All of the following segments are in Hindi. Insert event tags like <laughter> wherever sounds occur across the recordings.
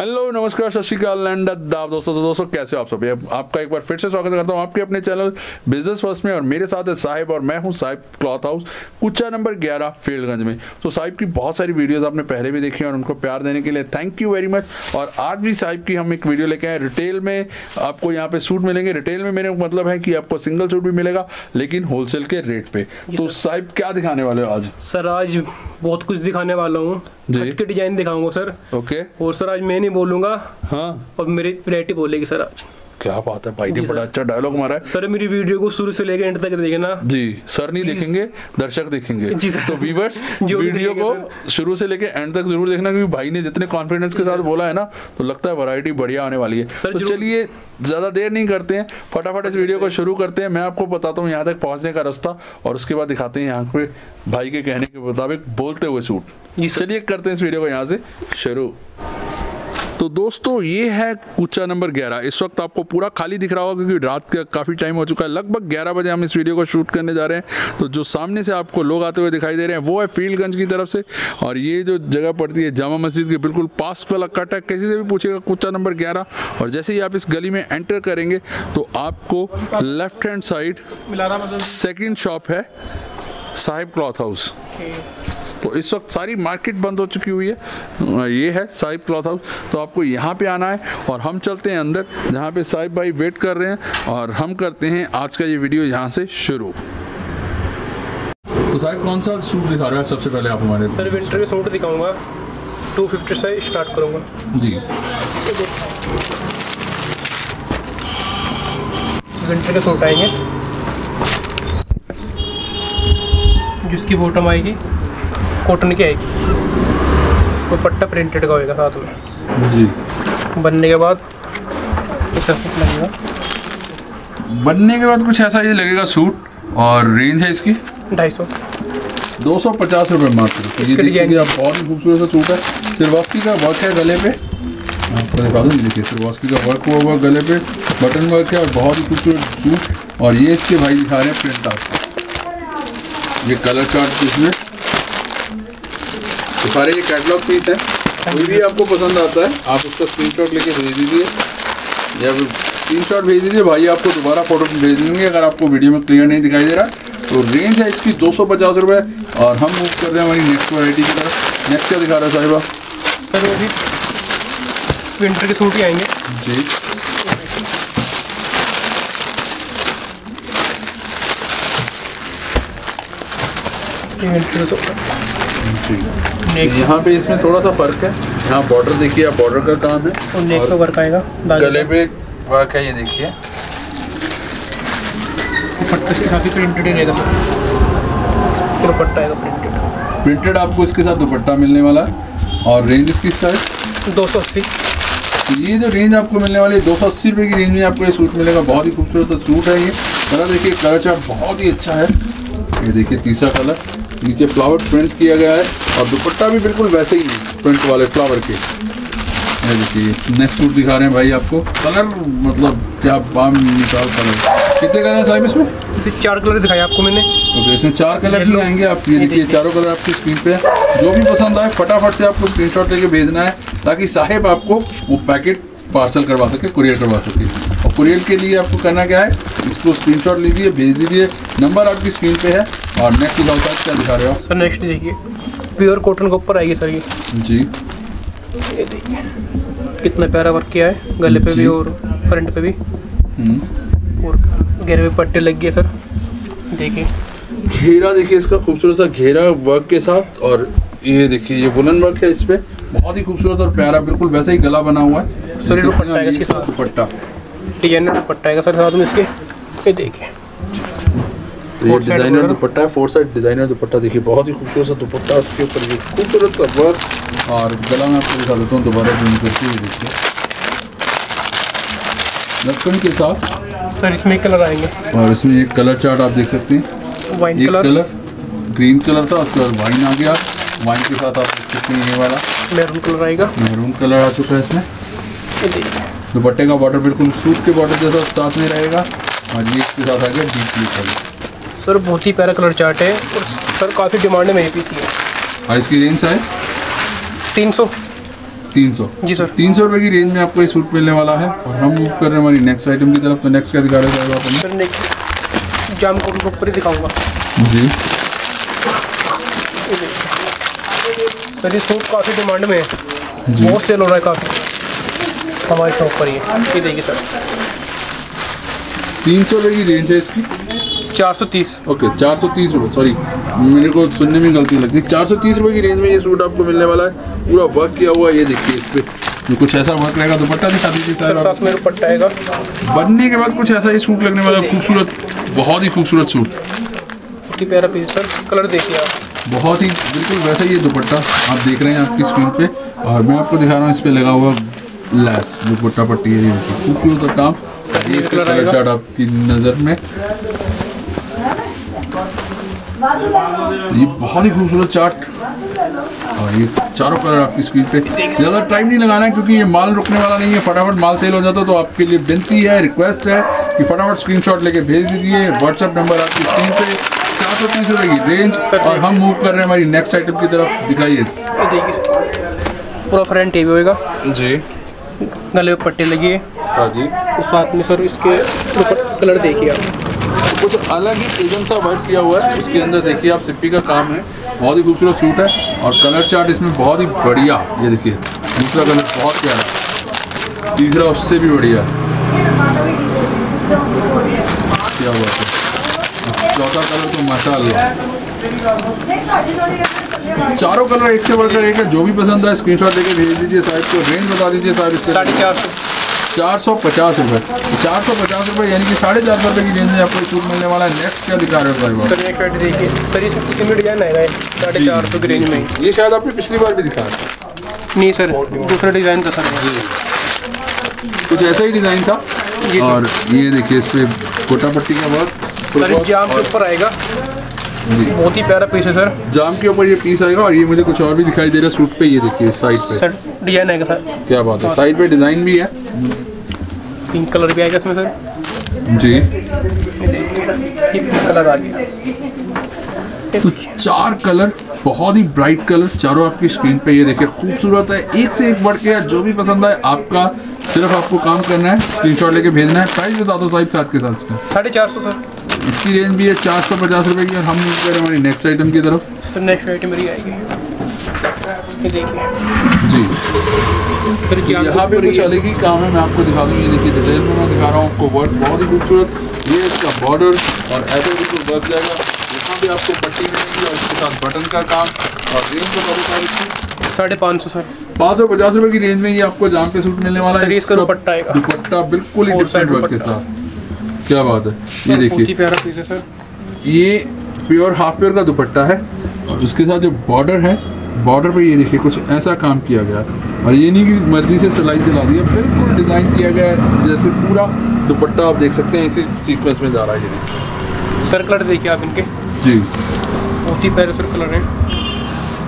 हेलो नमस्कार सत श्रीकाल एंड आदाब दोस्तों। तो दोस्तों कैसे हो आप सभी? आपका एक बार फिर से स्वागत करता हूँ आपके अपने चैनल बिज़नेस फ़र्स्ट में और मेरे साथ है साहिब और मैं हूँ Sahib cloth house Kucha number 11 Fieldganj में। तो साहिब की बहुत सारी वीडियोस आपने पहले भी देखी और उनको प्यार देने के लिए थैंक यू वेरी मच और आज भी साहिब की हम एक वीडियो लेके आए रिटेल में आपको यहाँ पे सूट मिलेंगे। रिटेल में मेरे मतलब है कि आपको सिंगल सूट भी मिलेगा लेकिन होलसेल के रेट पे। तो साहिब क्या दिखाने वाले हो आज? सर आज बहुत कुछ दिखाने वाला हूँ। जी। के डिज़ाइन दिखाऊँगा सर ओके और सर आज मैं नहीं बोलूँगा। हाँ। और मेरी वैरायटी बोलेगी सर आज क्या बात है भाई ने बड़ा। अच्छा डायलॉग मारा है। सर मेरी वीडियो को शुरू से लेकर एंड तक देखना। जी सर नहीं देखेंगे दर्शक देखेंगे। जी, सर। तो व्यूवर्स <laughs> जो वीडियो को शुरू से लेके एंड तक ज़रूर देखना क्योंकि भाई ने जितने कॉन्फिडेंस के साथ बोला है ना तो लगता है वैरायटी बढ़िया आने वाली है। सर, तो चलिए ज़्यादा देर नहीं करते हैं फटाफट इस वीडियो को शुरू करते हैं। मैं आपको बताता हूँ यहाँ तक पहुँचने का रास्ता और उसके बाद दिखाते हैं यहाँ पे भाई के कहने के मुताबिक बोलते हुए सूट। चलिए करते हैं इस वीडियो को यहाँ से शुरू। तो दोस्तों, ये है कुचा नंबर 11 इस वक्त आपको पूरा खाली दिख रहा होगा क्योंकि रात का काफ़ी टाइम हो चुका है। लगभग 11 बजे हम इस वीडियो को शूट करने जा रहे हैं। तो जो सामने से आपको लोग आते हुए दिखाई दे रहे हैं, वो है फील्डगंज की तरफ़ से। और ये जो जगह पड़ती है, जामा मस्जिद के बिल्कुल पास वाला कट है। किसी से भी पूछेगा कुचा नंबर 11 और जैसे ही आप इस गली में एंटर करेंगे तो आपको left hand side second shop है, साहिब क्लॉथ हाउस तो इस वक्त सारी मार्केट बंद हो चुकी हुई है। ये है साहिब क्लॉथ हाउस। तो आपको यहाँ पे आना है और हम चलते हैं अंदर जहाँ पे साहिब भाई वेट कर रहे हैं और हम करते हैं आज का ये वीडियो यहाँ से शुरू। तो साहिब कौन सा सूट दिखा रहा है सबसे पहले आप हमारे? सर विंटर के सूट दिखाऊँगा। टू फिफ्टी से स्टार्ट करूँगा। जी। विंटर के सूट आएँगे जिसकी बॉटम आएगी। कॉटन की आएगी। और पट्टा प्रिंटेड का होएगा साथ में। जी। बनने के बाद ऐसा लगेगा। बनने के बाद कुछ ऐसा ये लगेगा सूट और रेंज है इसकी? ढाई सौ। दो सौ पचास रुपये मात्र। ये देखिए आप बहुत ही खूबसूरत सा सूट है। सिरवास्की का वर्क है गले पे। आपको दिखा दूँ देखिए सिरवास्की का वर्क हुआ हुआ गले पे। बटन वर्क है और बहुत ही खूबसूरत सूट। और ये इसके भाई दिखा रहे हैं प्रिंट आउट ये कलर चार्ट इसमें। सारे ये कैटलॉग पीस है कोई भी आपको पसंद आता है आप उसका स्क्रीनशॉट लेके भेज दीजिए। या स्क्रीनशॉट भेज दीजिए भाई आपको दोबारा फ़ोटो भेज देंगे अगर आपको वीडियो में क्लियर नहीं दिखाई दे रहा तो रेंज है इसकी दो सौ पचास रुपये और हम मूव कर रहे हैं हमारी नेक्स्ट वैरायटी की तरफ़। नेक्स्ट क्या दिखा रहा है साहिबा? विंटर के सूट ही आएँगे। जी। विंटर के सूट नेक यहाँ पे इसमें थोड़ा सा फ़र्क है। यहाँ बॉर्डर देखिए आप बॉर्डर का काम है। और नेक पे वर्क आएगा गले पे वर्क है ये देखिए। पट्टे के साथ ही प्रिंटेड ही रहेगा। सर आएगा प्रिंटेड प्रिंटेड आपको इसके साथ दुपट्टा मिलने वाला है। और रेंज इसकी स्टार्ट दो सौ अस्सी। तो ये जो रेंज आपको मिलने वाली है दो सौ अस्सी रुपये की रेंज में आपको ये सूट मिलेगा। बहुत ही खूबसूरत सा सूट है ये। कलर देखिए कलर चार्ट बहुत ही अच्छा है। ये देखिए तीसरा कलर नीचे फ्लावर प्रिंट किया गया है और दुपट्टा भी बिल्कुल वैसे ही है प्रिंट वाले फ्लावर के। ये देखिए नेक्स्ट सूट दिखा रहे हैं भाई आपको। कलर मतलब क्या बाम निकाल कलर कितने कलर हैं साहब इसमें? इसे चार कलर दिखाए आपको मैंने। ओके इसमें चार कलर भी आएँगे आप ये देखिए चारों कलर आपकी स्क्रीन पे है। जो भी पसंद आए फटाफट से आपको स्क्रीनशॉट लेके भेजना है ताकि साहेब आपको वो पैकेट पार्सल करवा सके कुरियर करवा सके। और कुरियर के लिए आपको करना क्या है इसको स्क्रीनशॉट लीजिए भेज दीजिए। नंबर आपकी स्क्रीन पे है और नेक्स्ट दिखाओ क्या दिखा रहे हो सर नेक्स्ट देखिए। प्योर कॉटन के ऊपर आएगी सर ये। जी। ये देखिए। कितना प्यारा वर्क किया है गले पे भी और फ्रंट पे भी। हम्म। और घेरे पे पट्टे लग गए सर। देखिए। घेरा देखिए इसका खूबसूरत सा घेरा वर्क के साथ। और ये देखिए ये वुलन वर्क है इस पे। बहुत ही खूबसूरत और प्यारा बिल्कुल वैसा ही गला बना हुआ है। सर, ये दुपट्टा है इसके साथ। दुपट्टा। डिज़ाइनर दुपट्टा आएगा सर साथ में इसके? ये देखिए। तो ये डिज़ाइनर दुपट्टा है फोर साइड डिज़ाइनर दुपट्टा देखिए बहुत ही खूबसूरत सा दुपट्टा है उसके ऊपर ये खूबसूरत सा वर्क और गला में आपको दिखा देता हूँ दोबारा जूम करके ये देखिए। लटकन के साथ। सर इसमें कलर आएँगे। और इसमें एक कलर चार्ट आप देख सकते हैं। वाइन एक कलर ग्रीन कलर था उसके बाद वाइन आ गया। वाइन के साथ आप देख सकते हैं ये वाला। मैरून कलर आएगा। मैरून कलर आ चुका है इसमें। ये दुपट्टे का बॉर्डर बिल्कुल सूट के बॉर्डर जैसा साथ में रहेगा और ये इसके साथ आ गया डीप ब्लू कलर सर बहुत ही प्यारा कलर चार्ट है और सर काफ़ी डिमांड है मेरे पीस की और इसकी रेंज है? तीन सौ। तीन सौ। जी सर तीन सौ रुपये की रेंज में आपको ये सूट मिलने वाला है और हम मूव कर रहे हैं हमारी नेक्स्ट आइटम की तरफ़। तो नेक्स्ट क्या दिखा रहे हैं आप सर नेक्स्ट जाम कोट ऊपर ही दिखाऊँगा। जी। सर ये सूट काफ़ी डिमांड में है। बहुत सेल हो रहा है काफ़ी। हमारे शॉप पर ये ये देखिए सर तीन सौ रुपये की रेंज है इसकी? चार सौ तीस। ओके चार सौ तीस रुपये सॉरी मेरे को सुनने में गलती लगी चार सौ तीस रुपये की रेंज में ये सूट आपको मिलने वाला है। पूरा वर्क किया हुआ है ये देखिए इस पे। ये कुछ ऐसा वर्क रहेगा दुपट्टा दिखा दीजिए सर सर आप साथ में दुपट्टा आएगा। बनने के बाद कुछ ऐसा ये सूट लगने वाला खूबसूरत बहुत ही खूबसूरत सूट प्यारा पीस सर कलर देखिए आप। बहुत ही बिल्कुल वैसा ही ये दुपट्टा आप देख रहे हैं आपकी स्क्रीन पे। और मैं आपको दिखा रहा हूँ इस पे लगा हुआ लैस दुपट्टा पट्टी है खूबसूरत सा काम। ये इसका कलर कलर चार्ट आपकी नज़र में। ये बहुत ही खूबसूरत चार्ट और ये चारों कलर आपकी स्क्रीन पे। ज़्यादा टाइम नहीं लगाना है क्योंकि ये माल रुकने वाला नहीं है फटाफट माल सेल हो जाता तो आपके लिए विनती है रिक्वेस्ट है कि फटाफट स्क्रीनशॉट लेके भेज दीजिए। व्हाट्सएप नंबर आपकी स्क्रीन पे। सौ तीस रुपये की रेंज और हम मूव कर रहे हैं हमारी नेक्स्ट आइटम की तरफ़। दिखाइए। पूरा फ्रंट टेबी होएगा। जी। गले में पट्टी लगी है। हाँ जी। उस साथ में सर इसके ऊपर कलर देखिए आप। कुछ अलग ही प्रिजन सा वर्क किया हुआ है। उसके अंदर देखिए आप सिप्पी का काम है। बहुत ही खूबसूरत सूट है। और कलर चार्ट इसमें बहुत ही बढ़िया। ये देखिए दूसरा कलर बहुत प्यारा तीसरा उससे भी बढ़िया क्या हुआ? है चौथा कलर तो माशाल्लाह। चारों कलर एक से बढ़कर एक है जो भी पसंद है स्क्रीनशॉट लेके भेज दीजिए साहब को रेंज बता दीजिए साहब इससे। साढ़े चार सौ चार सौ पचास रुपये चार सौ पचास रुपये यानी कि साढ़े चार सौ रुपये की रेंज में आपको सूट मिलने वाला है। नेक्स्ट क्या दिखा रहे हो भाई सर देखिए। सर ये इसी में डिज़ाइन आएगा साढ़े चार सौ की रेंज में। ये शायद आपने पिछली बार भी दिखाया था। नहीं सर दूसरा डिज़ाइन था सर। कुछ ऐसा ही डिज़ाइन था? और ये देखिए इस पे कोटा पट्टी का वर्क जाम के ऊपर आएगा। बहुत ही प्यारा पीस है सर। जाम के ऊपर ये पीस आएगा और ये मुझे कुछ और भी दिखाई दे रहा है सूट पे ये देखिए साइड पे। सर डिज़ाइन आएगा सर। क्या बात है साइड पे डिज़ाइन भी है। पिंक कलर भी आएगा इसमें सर। जी। ये पिंक कलर आ गया। तो चार कलर बहुत ही ब्राइट कलर चारों आपकी स्क्रीन पे ये देखिए खूबसूरत है एक से एक बढ़ के जो भी पसंद आए आपका सिर्फ़ आपको काम करना है स्क्रीनशॉट लेके भेजना है प्राइस बता दो साहिब साथ के साथ इसका। साढ़े चार सौ सर। इसकी रेंज भी है चार सौ पचास रुपये की और हम हमारी नेक्स्ट आइटम की तरफ़। नेक्स्ट आइटम मेरी आएगी। जी। सर यहाँ पे कुछ अलग ही काम है मैं आपको दिखा दूँ ये देखिए डिटेल में मैं दिखा रहा हूँ आपको वर्क बहुत ही खूबसूरत। ये इसका बॉर्डर और ऐसे बिल्कुल वर्क जाएगा। यहाँ पे आपको पट्टी मिलेगी और इसके साथ बटन का काम और रेंज बता दो साहब इसकी साढ़े पाँच सौ सर पाँच सौ पचास रुपये की रेंज में ये आपको जाम पे सूट मिलने वाला है। इसका दुपट्टा आएगा। दुपट्टा बिल्कुल ही डिफरेंट वर्क के साथ। क्या बात है। ये सर, बहुत ही देखिए प्यारा पीस है सर। ये प्योर हाफ़ प्योर का दुपट्टा है। और उसके साथ जो बॉर्डर है बॉर्डर पे ये देखिए कुछ ऐसा काम किया गया। और ये नहीं कि मर्ज़ी से सिलाई चला दिया बिल्कुल डिज़ाइन किया गया है। जैसे पूरा दुपट्टा आप देख सकते हैं इसी सीक्वेंस में जा रहा है ये देखिए। सर कलर देखिए आप इनके। जी। बहुत ही प्यारे सर कलर हैं।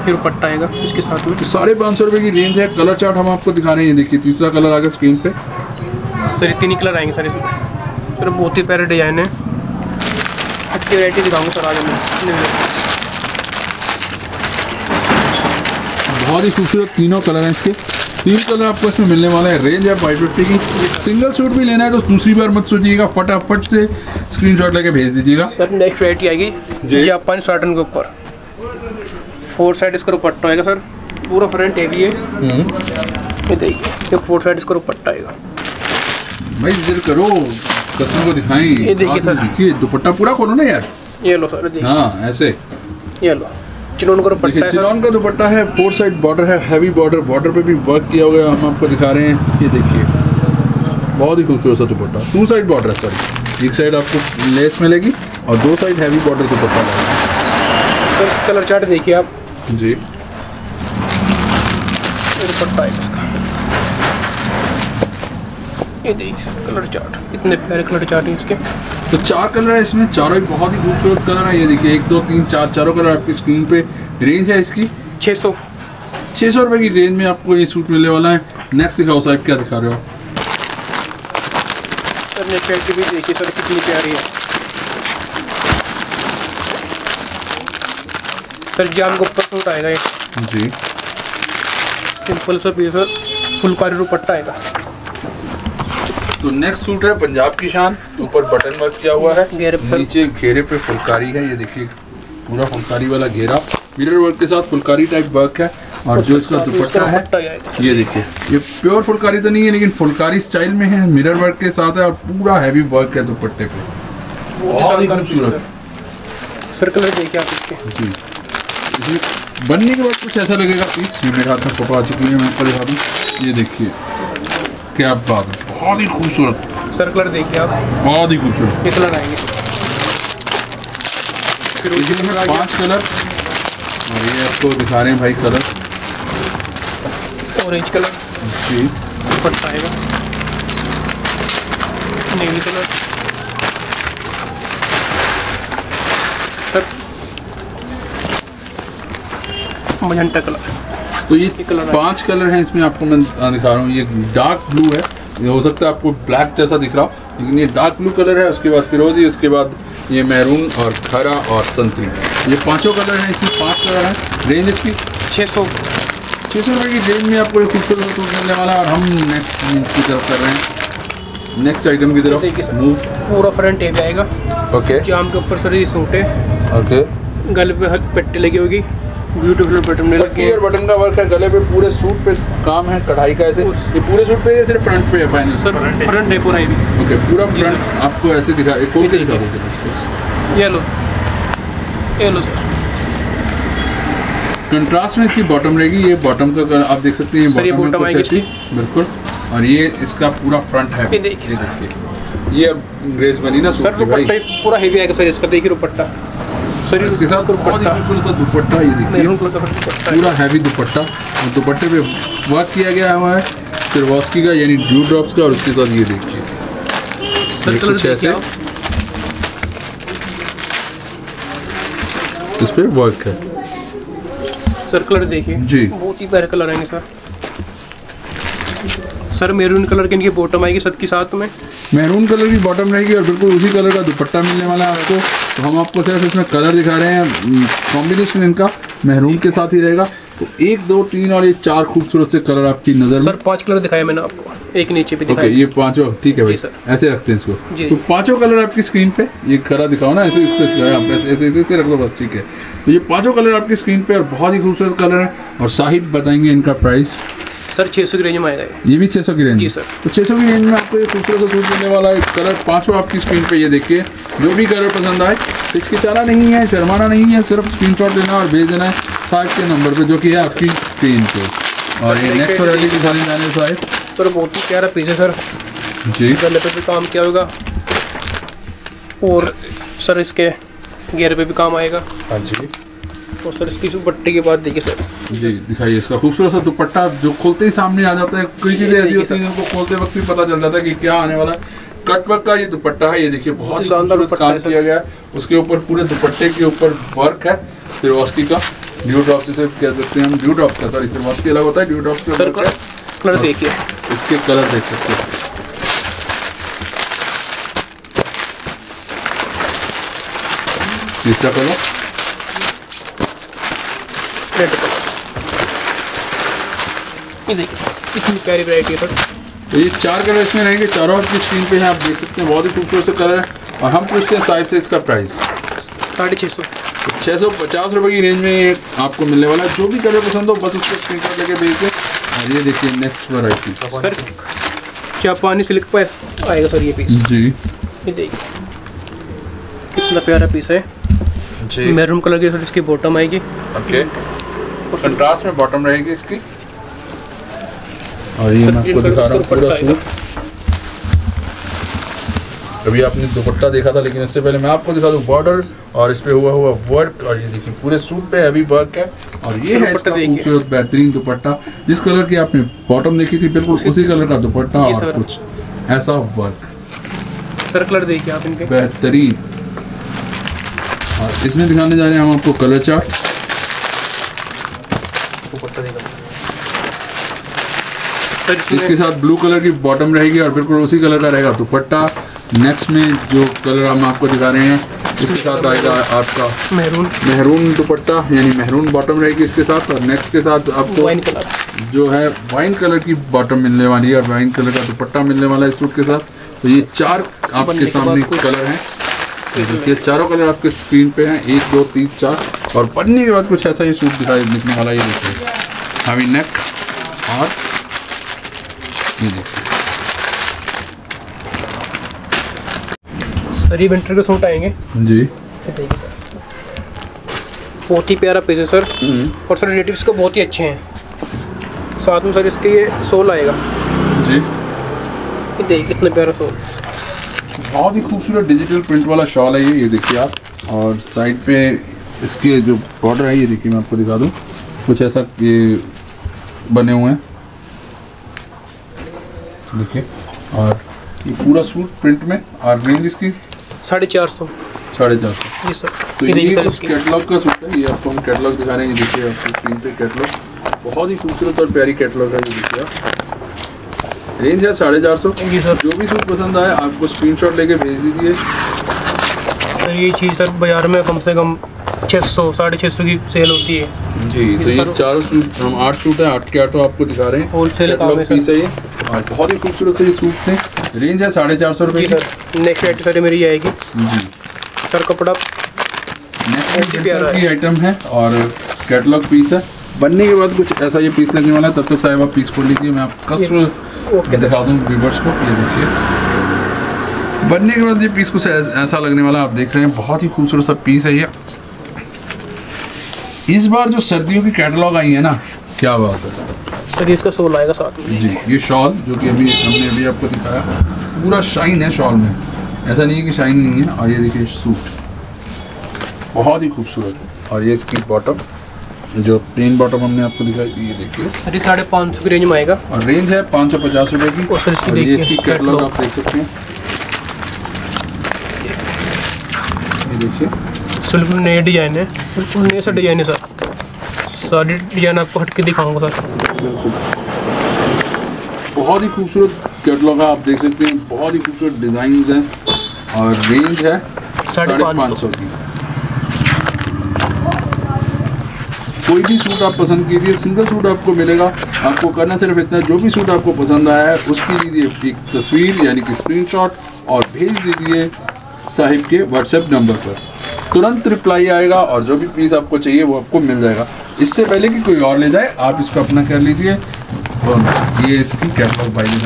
फिर दुपट्टा आएगा इसके साथ में। साढ़े पाँच सौ रुपये की रेंज है। कलर चार्ट हम आपको दिखा रहे हैं। देखिए तीसरा कलर आ गया स्क्रीन पे। सर ये तीन ही कलर आएँगे सर। इसमें सर बहुत ही प्यारे डिज़ाइन है। अच्छी वैरायटी दिखाऊँगा सर आगे मैं। बहुत ही खूबसूरत तीनों कलर हैं इसके। तीन कलर आपको इसमें मिलने वाला है। रेंज है फाइव फिफ्टी की। सिंगल सूट भी लेना है तो दूसरी बार मत सोचिएगा। फटाफट से स्क्रीनशॉट लेके भेज दीजिएगा। सर नेक्स्ट वैरायटी आएगी। जी। जापान साटन के ऊपर। फोर साइड इसका दुपट्टा आएगा सर। पूरा फ्रंट एक ही। है ये देखिए फोर साइड इसका दुपट्टा आएगा। भाई इधर करो। कस्टमर को दिखाएँ। ये देखिए सर। दुपट्टा पूरा खोलो ना यार। ये लो सर हाँ ऐसे। ये लो। चिनोन का दुपट्टा है सर का दुपट्टा है फोर साइड बॉर्डर है हैवी बॉर्डर बॉर्डर पे भी वर्क किया हुआ है हम आपको दिखा रहे हैं ये देखिए। बहुत ही खूबसूरत सा दुपट्टा। टू साइड बॉर्डर है सॉरी एक साइड आपको लेस मिलेगी और दो side heavy border dupatta sir colour chart देखिए आप। जी। ये दुपट्टा इसका। ये देखिए कलर चार्ट इतने प्यारे कलर चार्ट हैं इसके। तो चार कलर है इसमें चारों ही बहुत ही खूबसूरत कलर है। ये देखिए एक दो तीन चार चारों कलर आपकी स्क्रीन पे रेंज है इसकी। छः सौ। छः सौ रुपये की रेंज में आपको ये सूट मिलने वाला है। नेक्स्ट दिखाओ साहब क्या दिखा रहे हो सर वैरायटी भी देखिए सर कितनी प्यारी है। सर जाम के ऊपर सूट आएगा ये। जी। सिंपल सा पीस है फुलकारी दुपट्टा आएगा। तो नेक्स्ट सूट है पंजाब की शान ऊपर बटन वर्क किया हुआ है। नीचे घेरे पे फुलकारी है ये देखिए पूरा फुलकारी वाला घेरा। मिरर वर्क के साथ फुलकारी टाइप वर्क है और जो इसका दुपट्टा है ये देखिए ये प्योर फुलकारी तो नहीं है लेकिन फुलकारी स्टाइल में है मिरर वर्क के साथ है और पूरा हैवी वर्क है दुपट्टे पे। बहुत ही खूबसूरत। सर कलर देखिए आप इसके। जी। इसमें बनने के बाद कुछ ऐसा लगेगा पीस ये मेरे हाथ में फ़ोटो आ चुकी है मैं आपको दिखा दूँ। ये देखिए क्या बात है। बहुत ही खूबसूरत। सर कलर देखिए आप। बहुत ही खूबसूरत। कलर आएँगे पाँच कलर। और ये आपको दिखा रहे हैं भाई कलर। Orange colour. जी। दुपट्टा आएगा। नीली कलर। Magenta colour. तो ये ये कलर पाँच कलर हैं इसमें आपको मैं दिखा रहा हूँ। ये डार्क ब्लू है। ये हो सकता है आपको ब्लैक जैसा दिख रहा हो लेकिन ये डार्क ब्लू कलर है उसके बाद फिरोजी उसके बाद ये मैरून और खरा और संतरी। ये पाँचों कलर हैं इसमें पाँच कलर हैं। रेंज इसकी? छः सौ। छः सौ रुपये की रेंज में आपको ये खूबसूरत सूट मिलने वाला है और हम नेक्स्ट की तरफ़ कर रहे हैं। नेक्स्ट आइटम की तरफ़ मूव पूरा फ्रंट एरिया आएगा ओके जाम के ऊपर सर ये सूट है। ओके गले पे पट्टी लगी होगी। ब्यूटीफुल बटन और बटन का वर्क है गले पे पूरे सूट पे काम है कढ़ाई का ऐसे। ये पूरे सूट पे या सिर्फ़ फ्रंट पे है फाइनल सर फ्रंट है पूरा ओके पूरा फ्रंट आपको ऐसे दिखा एक खोल के दिखा दो इसको। ये लो ये लो सर कंट्रास्ट में इसकी बॉटम रहेगी। ये बॉटम का आप देख सकते हैं ये बॉटम में कुछ ऐसी। बिल्कुल। और ये इसका पूरा फ्रंट है। ये देखिए। ये अब ग्रेस बनी ना सूट पूरा हेवी आएगा सर इसका देखिए दुपट्टा। सर इसके साथ बहुत ही खूबसूरत सा दुपट्टा ये देखिए। पूरा हैवी दुपट्टा। और दुपट्टे पे वर्क किया गया हुआ है सिरवास्की का यानी ड्यू ड्रॉप्स का और उसके साथ ये देखिए। कुछ ऐसे। इस पे वर्क है। सर कलर देखिए। जी। बहुत ही प्यारे कलर आएँगे सर सर मैरून कलर के इनकी बॉटम आएगी सबके साथ में? मैरून कलर की बॉटम रहेगी और बिल्कुल उसी कलर का दुपट्टा मिलने वाला है आपको। तो हम आपको सिर्फ़ इसमें कलर दिखा रहे हैं कॉम्बिनेशन इनका मेहरून के साथ ही रहेगा। तो एक दो तीन और ये चार खूबसूरत से कलर आपकी नज़र में। सर पाँच कलर दिखाया मैंने आपको। एक नीचे ओके दिखाया ये पाँचों ठीक है भाई। सर। ऐसे रखते हैं इसको। तो पाँचों कलर आपकी स्क्रीन पे ये खरा दिखाओ ना ऐसे इसको आप ऐसे ऐसे ऐसे रख लो बस ठीक है। तो ये पाँचों कलर आपकी स्क्रीन पे और बहुत ही खूबसूरत कलर है और साहिब बताएँगे इनका प्राइस सर छः सौ की रेंज में आएगा ये। भी 600 की रेंज जी। सर। तो 600 की रेंज में आपको ये खूबसूरत सा सूट मिलने वाला है। कलर पाँचों आपकी स्क्रीन पे ये देखिए जो भी कलर पसंद आए। हिचकिचाना नहीं है शर्माना नहीं है सिर्फ़ स्क्रीनशॉट लेना और भेज देना है साहिब के नंबर पे जो कि है आपकी स्क्रीन पे। और ये नेक्स्ट वैरायटी दिखाने जाने साहिब सर बहुत ही प्यारा पीस है सर। जी। गले पे भी काम किया होगा। और सर इसके गेयर पे भी काम आएगा। हाँ जी। और सर इसकी दुपट्टे की बात देखिए सर। जी दिखाइए इसका खूबसूरत सा दुपट्टा जो खोलते ही सामने आ जाता है। कई चीज़ें ऐसी होती हैं जिनको खोलते वक्त ही पता चल जाता है कि क्या आने वाला है। कट वर्क का ये दुपट्टा है ये देखिए बहुत शानदार काम किया गया है। उसके ऊपर पूरे दुपट्टे के ऊपर वर्क है सिरवास्की का। ड्यू ड्रॉप जिसे कह सकते हैं हम ड्यू ड्रॉप्स का सॉरी सिरवास्की अलग होता है ड्यू ड्रॉप्स का कलर देखिए। इसके कलर देख सकते हैं। तीसरा कलर रेड कलर ये देखिए। इतनी प्यारी वैरायटी है सर। तो ये चार कलर इसमें रहेंगे। चारों आपकी स्क्रीन पे हैं आप देख सकते हैं बहुत ही खूबसूरत से कलर है। और हम पूछते हैं साहिब से इसका प्राइस साढ़े छः सौ। तो छः सौ पचास रुपये की रेंज में ये आपको मिलने वाला है। जो भी कलर पसंद हो बस उसको स्क्रीन शॉट लेके भेज दें। और ये देखिए नेक्स्ट वैरायटी सर जापानी सिल्क पर आएगा सर ये पीस जी। ये देखिए कितना प्यारा पीस है। जी। मैरून कलर की सर इसकी बॉटम आएगी। ओके कंट्रास्ट में बॉटम रहेगी इसकी। और ये मैं आपको दिखा रहा हूँ पूरा सूट अभी आपने दुपट्टा देखा था लेकिन इससे पहले मैं आपको दिखा दूँ बॉर्डर और इस पे हुआ हुआ वर्क और ये देखिए पूरे सूट पे हैवी वर्क है। और ये है इसका खूबसूरत बेहतरीन दुपट्टा। जिस कलर की आपने बॉटम देखी थी बिल्कुल उसी कलर का दुपट्टा और कुछ ऐसा वर्क सर कलर देखिए आप इनके। बेहतरीन। और इसमें दिखाने जा रहे हैं हम आपको कलर चार्ट दुपट्टा देखा इसके साथ ब्लू कलर की बॉटम रहेगी और बिल्कुल उसी कलर का रहेगा दुपट्टा। नेक्स्ट में जो कलर हम आपको दिखा रहे हैं इसके साथ आएगा आपका मैरून मेहरून दुपट्टा यानी मेहरून बॉटम रहेगी इसके साथ और नेक्स्ट के साथ आपको वाइन कलर जो है वाइन कलर की बॉटम मिलने वाली है और वाइन कलर का दुपट्टा मिलने वाला है इस सूट के साथ। तो ये चार आपके सामने कलर हैं। ये देखिए चारों कलर आपके स्क्रीन पे हैं। एक दो तीन चार। और बनने के बाद कुछ ऐसा ही सूट दिखाई दिखने वाला है, ये देखिए। हैवी नेक और ये देखिए सर ये विंटर के सूट आएँगे। जी। सर। बहुत ही प्यारा पीस है सर। और सर रिलेटिव्स को बहुत ही अच्छे हैं। साथ में सर इसके ये सोल आएगा। जी। ये देखिए कितना प्यारा सोल बहुत ही खूबसूरत डिजिटल प्रिंट वाला शॉल है ये ये देखिए आप। और साइड पे इसके जो बॉर्डर है ये देखिए मैं आपको दिखा दूँ। कुछ ऐसा ये बने हुए हैं। देखिए और ये पूरा सूट प्रिंट में और रेंज इसकी? साढ़े चार सौ। साढ़े चार सौ। तो ये कुछ कैटलॉग का सूट है ये आपको हम कैटलॉग दिखा रहे हैं ये देखिए आपकी स्क्रीन पे कैटलॉग बहुत ही खूबसूरत और प्यारी कैटलॉग है ये देखिए आप। रेंज है साढ़े चार सौ। जो भी सूट पसंद आए आपको स्क्रीनशॉट लेके भेज दीजिए। सर ये चीज़ सर बाज़ार में कम से कम छः सौ साढ़े छः सौ की सेल होती है। जी तो ये चारों सूट हम आठ सूट है आठ के आठों आपको दिखा रहे हैं। है। पीस है ये। और बहुत ही खूबसूरत से ये सूट थे रेंज है साढ़े चार सौ रुपये सर नेक्स्ट आइटम सर मेरी आएगी। जी। सर कपड़ा ही की आइटम है और कैटलॉग पीस है। बनने के बाद कुछ ऐसा ये पीस लगने वाला है तब तक साहब आप पीस खोल लीजिए मैं आप कस्टमर दिखा दूँ व्यूवर्स को ये देखिए। बनने के बाद ये पीस कुछ ऐसा लगने वाला आप देख रहे हैं बहुत ही खूबसूरत सा पीस है ये। इस बार जो सर्दियों की कैटलॉग आई है ना क्या बात है। सर इसका सोल आएगा साथ में। जी ये शॉल जो कि अभी हमने अभी आपको दिखाया पूरा शाइन है शॉल में। ऐसा नहीं है कि शाइन नहीं है और ये देखिए सूट बहुत ही खूबसूरत। है और ये इसकी बॉटम जो प्लेन बॉटम हमने आपको दिखाई थी ये देखिए। सर ये साढ़े पाँच सौ की रेंज में आएगा। और रेंज है पाँच सौ पचास रुपये की। और और ये इसकी कैटलॉग आप देख सकते हैं। ये देखिए। बिल्कुल नए डिज़ाइन है। बिल्कुल नए सा डिज़ाइन है सर। सारी डिज़ाइन आपको हटके दिखाऊँगा सर। बहुत ही खूबसूरत कैटलॉग है आप देख सकते हैं। बहुत ही खूबसूरत डिज़ाइन हैं और रेंज है साढ़े पाँच सौ की। कोई भी सूट आप पसंद कीजिए सिंगल सूट आपको मिलेगा। आपको करना सिर्फ़ इतना जो भी सूट आपको पसंद आया है उसकी दीजिए एक तस्वीर यानी कि स्क्रीनशॉट और भेज दीजिए साहिब के व्हाट्सएप नंबर पर। तुरंत रिप्लाई आएगा और जो भी पीस आपको चाहिए वो आपको मिल जाएगा। इससे पहले कि कोई और ले जाए आप इसको अपना कर लीजिए। और ये इसकी कैटलॉग वाले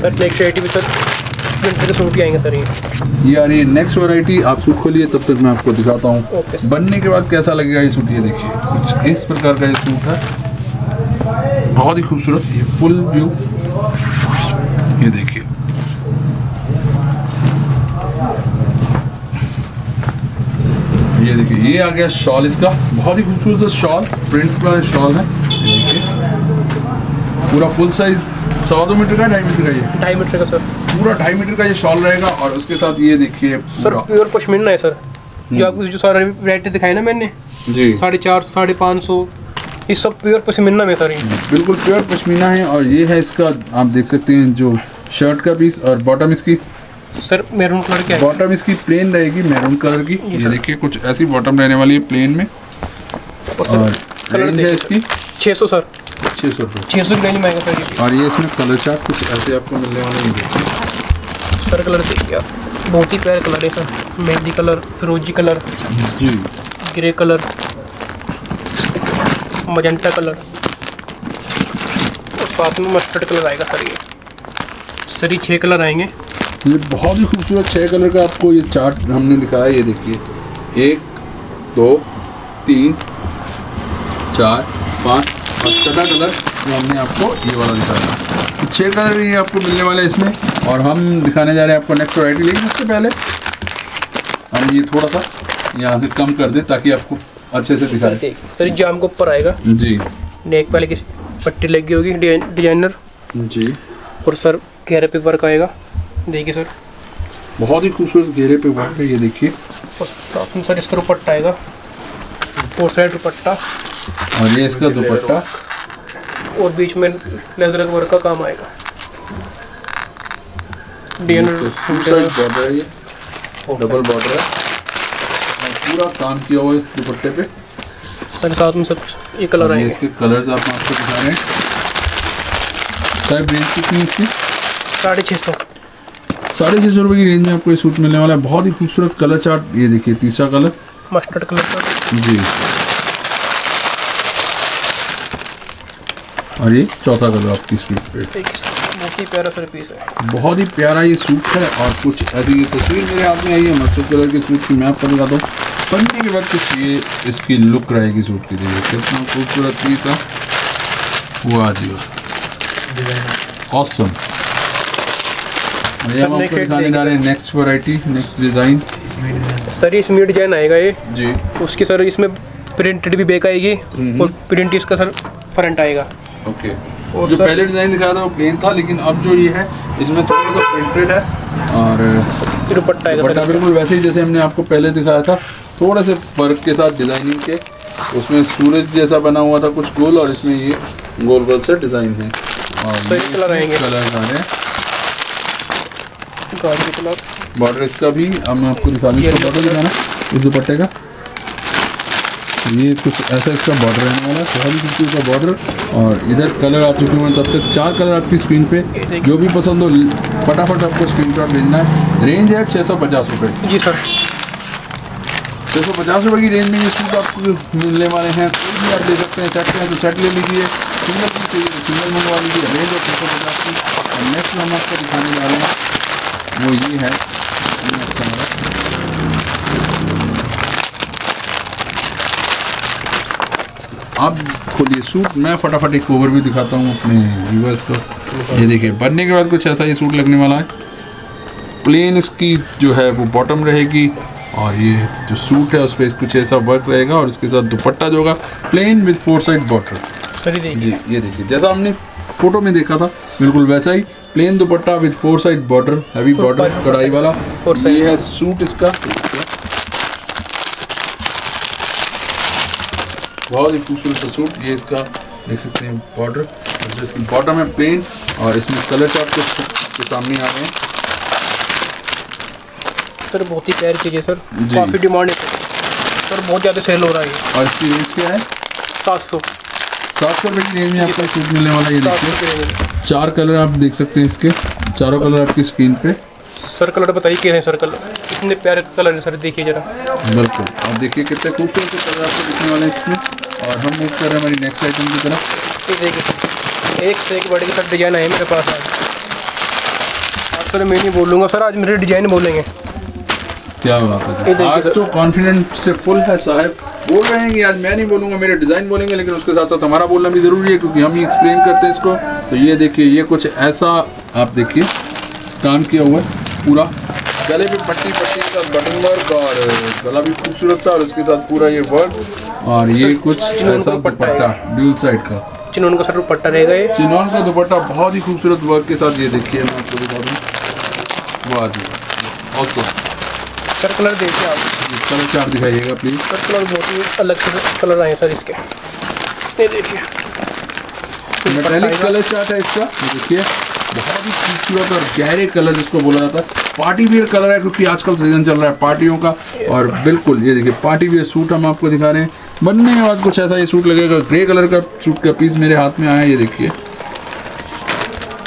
sir next item sir suit आएँगे सर ये। ये आ रही है नेक्स्ट वैरायटी आप सूट खोलिए तब तक मैं आपको दिखाता हूँ। बनने के बाद कैसा लगेगा ये सूट ये देखिए। कुछ इस प्रकार का ये सूट है। बहुत ही खूबसूरत ये फुल व्यू ये देखिए। ये देखिए ये आ गया शॉल इसका। बहुत ही खूबसूरत शॉल प्रिंट का शॉल है। देखिए पूरा फुल साइज़ सवा दो मीटर का ढाई मीटर का ये? ढाई मीटर का सर। पूरा ढाई मीटर का ये शॉल रहेगा और उसके साथ ये देखिए सर प्योर पश्मीना है सर। जो आपको जो सारे वैरायटी दिखाई ना मैंने जी। साढ़े चार सौ साढ़े पाँच सौ ये सब प्योर पश्मीना में सर बिल्कुल प्योर पश्मीना है और ये है इसका आप देख सकते हैं जो शर्ट का पीस और बॉटम इसकी। सर मैरून कलर की है? बॉटम इसकी प्लेन रहेगी मैरून कलर की। ये ये देखिए कुछ ऐसी बॉटम रहने वाली है प्लेन में। और रेंज है इसकी? छः सौ सर छः सौ रुपये छः सौ की रेंज में सर ये और ये इसमें कलर चार्ट कुछ ऐसे आपको मिलने वाले हैं सर कलर देखिए आप। बहुत ही प्यारे कलर है सर मेहंदी कलर फिरोजी कलर जी। ग्रे कलर मजेंटा कलर और साथ में मस्टर्ड कलर आएगा सर ये। सर ये छः कलर आएँगे। ये बहुत ही खूबसूरत छः कलर का आपको ये चार्ट हमने दिखाया ये देखिए। एक दो तीन चार पाँच और छठा कलर जो हमने आपको ये वाला दिखाया। तो छः कलर ये आपको मिलने वाले हैं इसमें और हम दिखाने जा रहे हैं आपको नेक्स्ट वैरायटी लेकिन उससे पहले। हम ये थोड़ा सा यहाँ से कम कर दें ताकि आपको अच्छे से दिखाए। सर जाम के ऊपर आएगा? जी। नेक पहले की पट्टी लगी होगी डिज़ाइनर? जी। और सर घेरे पे वर्क आएगा? देखिए सर। बहुत ही खूबसूरत घेरे पे वर्क है ये देखिए सर इसका दुपट्टा आएगा। Four side dupatta. और ये इसका दुपट्टा। और बीच में लेदर वर्क का काम आएगा। बॉर्डर है ये। डबल बॉर्डर है। पूरा काम किया हुआ है इस दुपट्टे पे। सर साथ में सर ये कलर आएँगे। इसके कलर्स आप आपको दिखा रहे हैं। साहब रेंज कितनी इसकी? साढ़े छः सौ। साढ़े छः सौ रुपये की रेंज में आपको ये सूट मिलने वाला है। बहुत ही खूबसूरत कलर चार्ट ये देखिए तीसरा कलर मस्टर्ड कलर जी। और ये चौथा कलर आपकी स्क्रीन पे। बहुत ही प्यारा सर पीस है। बहुत ही प्यारा ये सूट है और कुछ ऐसी ये तस्वीर मेरे हाथ में आई है मस्टर्ड कलर के सूट की मैं आपको दिखाता हूँ पहनने के बाद कुछ ये इसकी लुक रहेगी सूट की देखिए कितना खूबसूरत पीस है। वाह जी वाह। ऑसम ये हम आपको दिखाने जा रहे हैं next variety next design sir इसमें डिज़ाइन आएगा ये। जी। उसकी सर इसमें प्रिंटेड भी बैक आएगी और प्रिंट इसका सर फ्रंट आएगा। ओके और जो पहले डिज़ाइन दिखाया था वो प्लेन था लेकिन अब जो ये है इसमें थोड़ा सा प्रिंटेड है और दुपट्टा आएगा दुपट्टा बिल्कुल वैसे ही जैसे हमने आपको पहले दिखाया था थोड़े से वर्क के साथ डिज़ाइनिंग के उसमें सूरज जैसा बना हुआ था कुछ गोल और इसमें ये गोल गोल से डिज़ाइन है। और कलर आएँगे। कलर आ रहे हैं। बॉर्डर इसका भी अब मैं आपको दिखा दूँ इसका बॉर्डर दिखाना इस दुपट्टे का। ये कुछ ऐसा इसका बॉर्डर रहने वाला है बहुत ही का बॉर्डर और इधर कलर आ चुके हैं तब तक चार कलर आपकी स्क्रीन पे। जो भी पसंद हो फटाफट आपको स्क्रीन शॉट भेजना है। रेंज है छः सौ पचास रुपये जी सर। छः सौ पचास रुपये की रेंज में ये सूट आपको मिलने वाले हैं। कोई भी आप ले सकते हैं सेट में तो सेट ले लीजिए। सिंगल पीस चाहिए तो सिंगल मंगवा लीजिए। रेंज है छः सौ पचास की। और नेक्स्ट हम आपको दिखाने जा रहे हैं। वो ये है आप खोलिए सूट मैं फटाफट एक ओवर भी दिखाता हूँ अपने व्यूवर्स को। ये देखिए बनने के बाद कुछ ऐसा ये सूट लगने वाला है। प्लेन इसकी जो है वो बॉटम रहेगी और ये जो सूट है उस पर कुछ ऐसा वर्क रहेगा और इसके साथ दुपट्टा जो होगा plain with four side border जी ये देखिए जैसा हमने फ़ोटो में देखा था बिल्कुल वैसा ही। Plain dupatta with four side border heavy border कढ़ाई वाला। ये है सूट इसका। बहुत ही खूबसूरत सा सूट ये इसका देख सकते हैं बॉर्डर जो इसकी बॉटम है प्लेन और इसमें कलर चार्ट आपके सामने आ रहे हैं। सर बहुत ही प्यारी चीज़ है सर। काफ़ी डिमांड है। सर सर बहुत ज़्यादा सेल हो रहा है और इसकी रेंज क्या है? सात सौ। सात सौ रुपये की रेंज में आपको सूट मिलने वाला ये देखिए। चार कलर आप देख सकते हैं इसके। चारों कलर आपकी स्क्रीन पे। सर कलर बताइए हैं सर कलर? कितने प्यारे कलर हैं सर देखिए जरा। बिल्कुल। आप देखिए कितने खूबसूरत से कलर आपको दिखने वाले हैं इसमें। और हम मूव कर रहे हैं हमारी नेक्स्ट आइटम की तरफ़। ये देखिए एक से एक बड़े के साथ डिज़ाइन आए मेरे पास आज। आज तो मैं नहीं बोलूँगा सर आज मेरे डिज़ाइन बोलेंगे। क्या बात है आज तो कॉन्फिडेंट से फुल है साहब। बोल रहे हैं कि आज मैं नहीं बोलूँगा मेरे डिज़ाइन बोलेंगे लेकिन उसके साथ साथ हमारा बोलना भी ज़रूरी है क्योंकि हम ही एक्सप्लेन करते हैं इसको। तो ये देखिए ये कुछ ऐसा आप देखिए काम किया हुआ है पूरा। गले पे पट्टी पट्टी का बटन वर्क और गला भी खूबसूरत सा और उसके साथ पूरा ये वर्क और ये कुछ ऐसा दुपट्टा ड्यूल साइड का। चिन्होंने का सर दुपट्टा रहेगा ये चिनॉन का दुपट्टा बहुत ही खूबसूरत वर्क के साथ ये देखिए मैं आपको दिखा दूँ। वाह जी ऑसम सर कलर देखिए आप कलर चार्ट दिखाइएगा प्लीज़ सर कलर बहुत ही अलग से कलर आए सर इसके। ये देखिए। मेटेलिक कलर चार्ट है इसका। देखिए बहुत ही खूबसूरत और गहरे कलर जिसको बोला जाता है। पार्टी वियर कलर है क्योंकि आजकल सीज़न चल रहा है पार्टियों का। और बिल्कुल ये देखिए पार्टी वियर सूट हम आपको दिखा रहे हैं। बनने के बाद कुछ ऐसा ये सूट लगेगा ग्रे कलर का सूट का पीस मेरे हाथ में आया ये देखिए।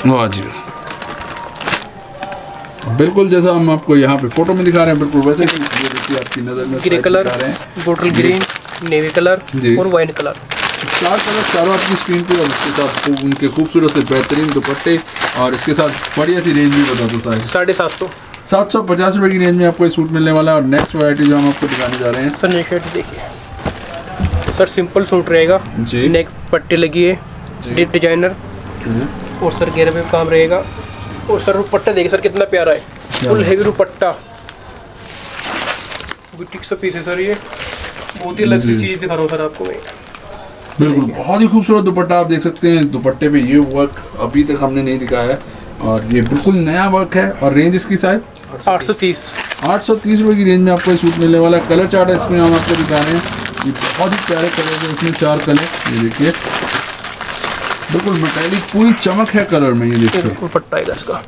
वाह जी बिल्कुल जैसा हम आपको यहाँ पे फ़ोटो में दिखा रहे हैं बिल्कुल वैसे ही ये देखिए आपकी नज़र में grey colour bottle green navy colour. और वाइन कलर। चार कलर चारों आपकी स्क्रीन पे और उसके साथ उनके खूबसूरत से बेहतरीन दुपट्टे और इसके साथ बढ़िया सी रेंज भी बता दो साढ़े सात सौ। सात सौ पचास रुपये की रेंज में आपको ये सूट मिलने वाला है और नेक्स्ट वैरायटी जो हम आपको दिखाने जा रहे हैं। सर नेक देखिए। सर सिंपल सूट रहेगा। जी। नेक पट्टी लगी है। डिज़ाइनर और सर घेरे में काम रहेगा। और सर दुपट्टा देखिए सर कितना प्यारा है। फुल हेवी दुपट्टा बुटीक सा पीस है सर ये। बहुत ही अलग सी चीज़ दिखा रहा हूँ सर आपको मैं। बिल्कुल बहुत ही खूबसूरत दुपट्टा आप देख सकते हैं। दुपट्टे पे ये वर्क अभी तक हमने नहीं दिखाया है। और ये बिल्कुल नया वर्क है। और रेंज इसकी शायद? आठ सौ तीस। आठ सौ तीस रुपये की रेंज में आपको ये सूट मिलने वाला है। कलर चार्ट है इसमें हम आपको दिखा रहे हैं। ये बहुत ही प्यारे कलर है इसमें चार कलर ये देखिए बिल्कुल मेटेलिक पूरी चमक है कलर में ये देखिए दुपट्टा आएगा इसका।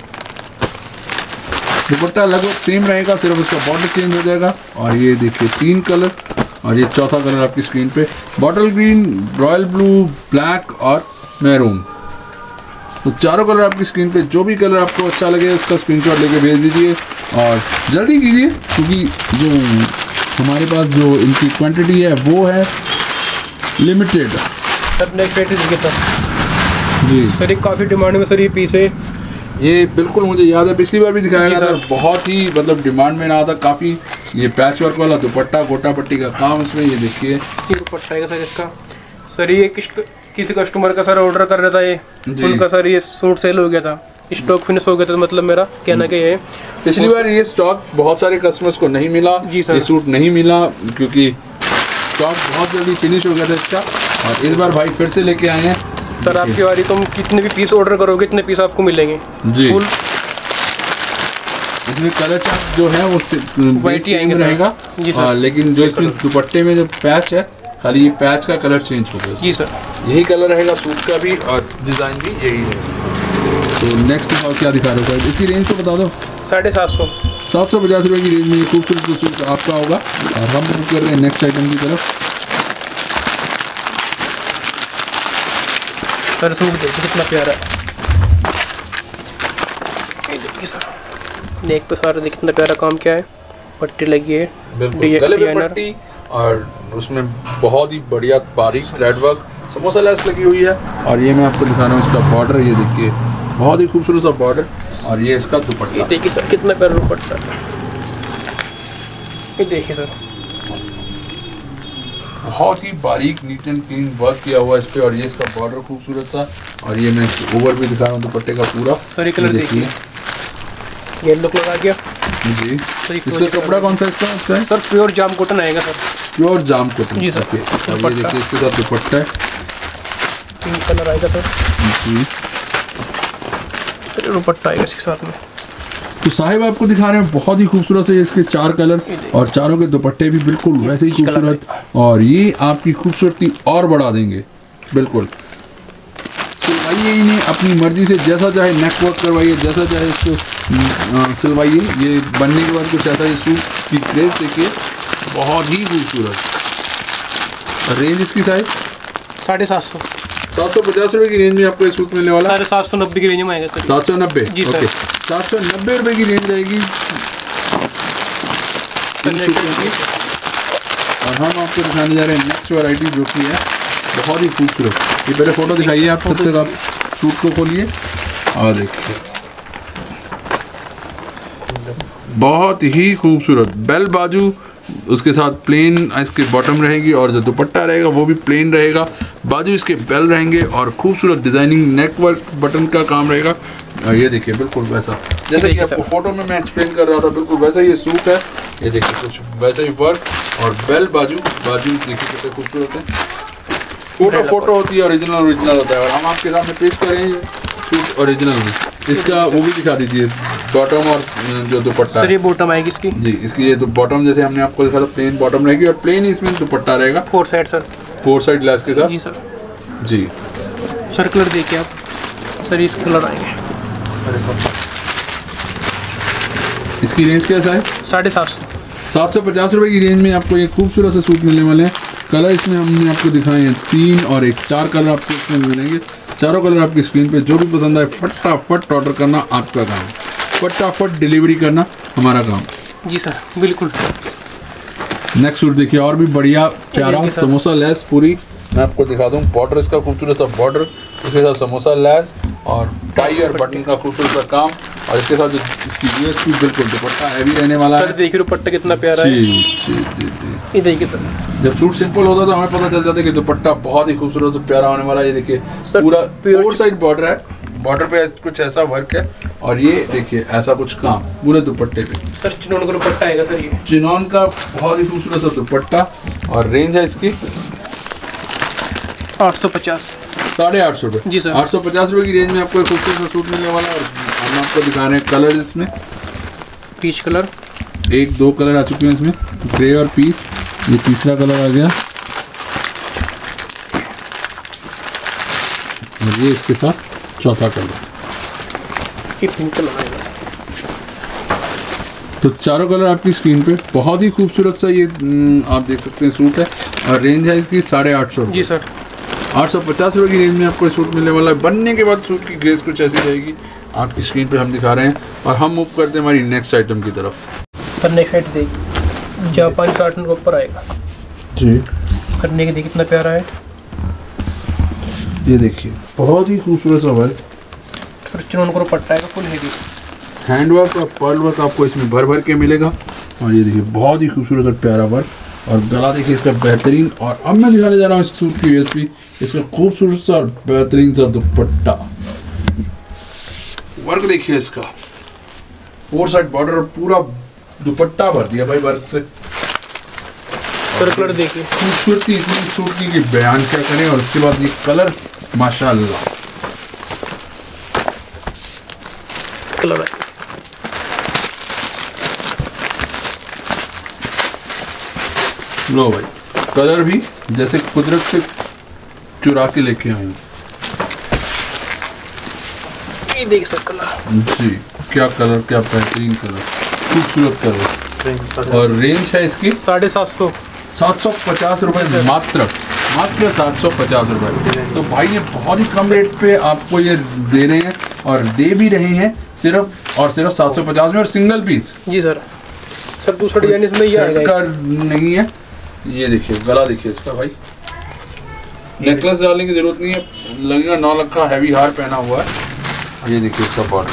दुपट्टा लगभग सेम रहेगा सिर्फ़ उसका बॉर्डर चेंज हो जाएगा। और ये देखिए तीन कलर और ये चौथा कलर आपकी स्क्रीन पे। Bottle green royal blue black और मैरून तो चारों कलर आपकी स्क्रीन पे जो भी कलर आपको अच्छा लगे उसका स्क्रीनशॉट लेके भेज दीजिए। और जल्दी कीजिए क्योंकि जो हमारे पास जो इनकी क्वांटिटी है वो है लिमिटेड जी। सर ये काफ़ी डिमांड में सर ये पीस। है ये बिल्कुल मुझे याद है पिछली बार भी दिखाया गया था बहुत ही मतलब डिमांड में रहा था काफ़ी ये पैच वर्क वाला दुपट्टा गोटा पट्टी का काम इसमें ये देखिए। दुपट्टा है सर इसका। सर ये किस किसी कस्टमर का सर ऑर्डर कर रहा था ये? उनका सर ये सूट सेल हो गया था। स्टॉक फिनिश हो गया था मतलब मेरा कहना क्या है पिछली बार ये स्टॉक बहुत सारे कस्टमर्स को नहीं मिला जी सर। ये सूट नहीं मिला क्योंकि स्टॉक बहुत जल्दी फिनिश हो गया था इसका। और इस बार भाई फिर से लेके आए हैं। सर आपकी बारी तुम कितने भी पीस ऑर्डर करोगे इतने पीस आपको मिलेंगे। जी। फुल इसमें कलर चार्ट जो है वो White ही आएँगे रहेगा। जी सर। हाँ, लेकिन जो इसमें दुपट्टे में जो पैच है खाली ये पैच का कलर चेंज हो गया। जी सर यही कलर रहेगा सूट का भी और डिज़ाइन भी यही रहेगा तो नेक्स्ट दिखाओ क्या दिखा रहे हो सर इसकी रेंज तो बता दो। साढ़े सात सौ। सात सौ पचास रुपये की रेंज में ये खूबसूरत सूट आपका होगा। और हम बुक कर रहे हैं नेक्स्ट आइटम की तरफ़। सर सूट देखिए कितना प्यारा। है ये देखिए सर। नेक पे सारा देखिए कितना प्यारा काम क्या है। पट्टी लगी है बिल्कुल गले पे पट्टी और उसमें बहुत ही बढ़िया बारीक थ्रेड वर्क समोसा लेस लगी हुई है। और ये मैं आपको दिखा रहा हूँ इसका बॉर्डर ये देखिए बहुत ही खूबसूरत सा बॉर्डर और ये इसका दुपट्टा। देखिए सर कितना प्यारा दुपट्टा। है ये देखिए सर। बहुत ही बारीक नीट एंड क्लीन वर्क किया हुआ है इस पे और ये इसका बॉर्डर खूबसूरत सा और ये मैं ओवर भी दिखा रहा हूँ दुपट्टे का पूरा। सर, कलर देखिए। ये लुक लगा गया। जी। इसका कपड़ा कौन सा इसका? है? सर प्योर जाम कॉटन आएगा sir pure jam cotton okay और ये देखिए इसके साथ दुपट्टा है। पिंक कलर आएगा सर जी। सर दुपट्टा आएगा इसके साथ में। तो साहिब आपको दिखा रहे हैं बहुत ही खूबसूरत है इसके चार कलर और चारों के दुपट्टे भी बिल्कुल वैसे ही खूबसूरत और ये आपकी खूबसूरती और बढ़ा देंगे बिल्कुल। सिलवाइए इन्हें अपनी मर्ज़ी से जैसा चाहे नेक वर्क करवाइए जैसा चाहे इसको सिलवाइए। ये बनने के बाद कुछ ऐसा सूट की ड्रेस देखिए बहुत ही खूबसूरत। रेंज इसकी साइज़ साढ़े सात सौ। सात सौ पचास रुपये की रेंज में आपको सूट मिलने वाला। है सात सौ नब्बे की रेंज में आएगा सर। सात सौ नब्बे? जी सर। ओके सात सौ नब्बे रुपये की रेंज रहेगी। और हम आपको दिखाने जा रहे हैं नेक्स्ट वैरायटी जो कि है बहुत ही खूबसूरत। ये पहले फ़ोटो दिखाइए आप तब तक आप सूट को खोलिए। और देखिए। बहुत ही खूबसूरत। बेल बाजू उसके साथ प्लेन इसके बॉटम रहेगी और जो दुपट्टा रहेगा वो भी प्लेन रहेगा। बाजू इसके बेल रहेंगे और खूबसूरत डिज़ाइनिंग नेक वर्क बटन का काम रहेगा। ये देखिए बिल्कुल वैसा। जैसे कि आपको फ़ोटो में मैं एक्सप्लेन कर रहा था बिल्कुल वैसा ही ये सूट है। ये देखिए कुछ वैसा ही वर्क और बेल बाजू बाजू देखिए कितने खूबसूरत है। फ़ोटो फ़ोटो होती है ओरिजिनल ओरिजिनल होता है। और हम आपके सामने पेश कर रहे ओरिजिनल में। इसका वो भी दिखा दीजिए बॉटम और जो दुपट्टा। सर ये बॉटम आएगी इसकी? जी इसकी ये तो बॉटम जैसे हमने आपको दिखा था प्लेन बॉटम रहेगी और प्लेन इसमें दुपट्टा रहेगा। Four side sir four side glass के साथ? जी सर जी। सर कलर देखिए आप। सर इस कलर आएँगे। इसकी रेंज कैसा है? साढ़े सात सौ। सात सौ पचास रुपये की रेंज में आपको ये खूबसूरत से सूट मिलने वाले हैं। कलर इसमें हमने आपको दिखाए हैं तीन और एक। चार कलर आपको इसमें मिलेंगे। चारों कलर आपकी स्क्रीन पे जो भी पसंद आए फटाफट ऑर्डर करना आपका काम। फटाफट डिलीवरी करना हमारा काम। जी सर बिल्कुल। नेक्स्ट सूट देखिए और भी बढ़िया प्यारा समोसा लैस पूरी। मैं आपको दिखा दूँ बॉर्डर इसका खूबसूरत सा बॉर्डर उसके साथ समोसा लैस और टाई और बटन का खूबसूरत सा काम। और इसके साथ जो इसकी यूएसपी बिल्कुल दुपट्टा हैवी रहने वाला सर है। देखिए दुपट्टा कितना प्यारा है। जी जी जी जी। ये देखिए सर। जब सूट सिंपल होता था हमें पता चल जाता कि दुपट्टा बहुत ही खूबसूरत और प्यारा होने वाला है। ये देखिए पूरा फोर साइड बॉर्डर है। बॉर्डर पे कुछ ऐसा वर्क है। और ये देखिए ऐसा कुछ काम पूरे दुपट्टे पे। सर चिनोन का दुपट्टा आएगा सर ये। चिनॉन का बहुत ही खूबसूरत सा दुपट्टा और रेंज है इसकी आठ सौ पचास। साढ़े आठ सौ रुपये जी सर। आठ सौ पचास रुपये की रेंज में आपको खूबसूरत सा सूट मिलने वाला है। और हम आपको दिखा रहे हैं कलर इसमें। पीच कलर एक दो कलर आ चुके हैं इसमें। ग्रे और पीच ये तीसरा कलर आ गया। और ये इसके साथ चौथा कलर तो चारों कलर आपकी स्क्रीन पे। बहुत ही खूबसूरत सा ये हम्म, आप देख सकते हैं सूट है। और रेंज है इसकी साढ़े आठ सौ जी सर आठ सौ पचास रुपये की रेंज में आपको सूट मिलने वाला है। बनने के बाद सूट की ग्रेस कुछ ऐसी रहेगी आपकी स्क्रीन पे हम दिखा रहे हैं और हम मूव करते हैं हमारी नेक्स्ट आइटम की तरफ़। सर नेक्स्ट आइटम देखिए। जापानी साटन के ऊपर आएगा। जी। करने के देखिए कितना प्यारा है। ये देखिए बहुत ही खूबसूरत सा वर्क सर चिनोन को पट्टा आएगा फुल हेवी हैंड वर्क और पर्ल वर्क आपको इसमें भर भर के मिलेगा। और ये देखिए बहुत ही खूबसूरत और प्यारा वर्क और गला देखिए इसका बेहतरीन और अब मैं दिखाने जा रहा हूँ इस सूट की यूएसपी इसका खूबसूरत सा और बेहतरीन सा दुपट्टा। वर्क देखिए इसका। फोर साइड बॉर्डर पूरा दुपट्टा भर दिया भाई वर्क से। कलर देखिए। खूबसूरती इतनी सूट की कि बयान क्या करें और उसके बाद ये कलर माशाल्लाह। कलर आएगा लो भाई कलर भी जैसे कुदरत से चुरा के लेके आए हूँ। ये देखिए सर जी क्या कलर क्या बेहतरीन कलर खूबसूरत कलर और रेंज है इसकी? साढ़े सात सौ। सात सौ पचास रुपये मात्र मात्र सात सौ पचास रुपये तो भाई ये बहुत ही कम रेट पे आपको ये दे रहे हैं और दे भी रहे हैं सिर्फ़ और सिर्फ़ सात सौ पचास में और सिंगल पीस जी सर। सर दूसरा डिज़ाइन इसमें ये आएगा का नहीं है। ये देखिए गला देखिए इसका भाई। नेकलेस डालने की ज़रूरत नहीं है। लगेगा नौ लाख का हैवी हार पहना हुआ है। ये देखिए इसका बॉर्डर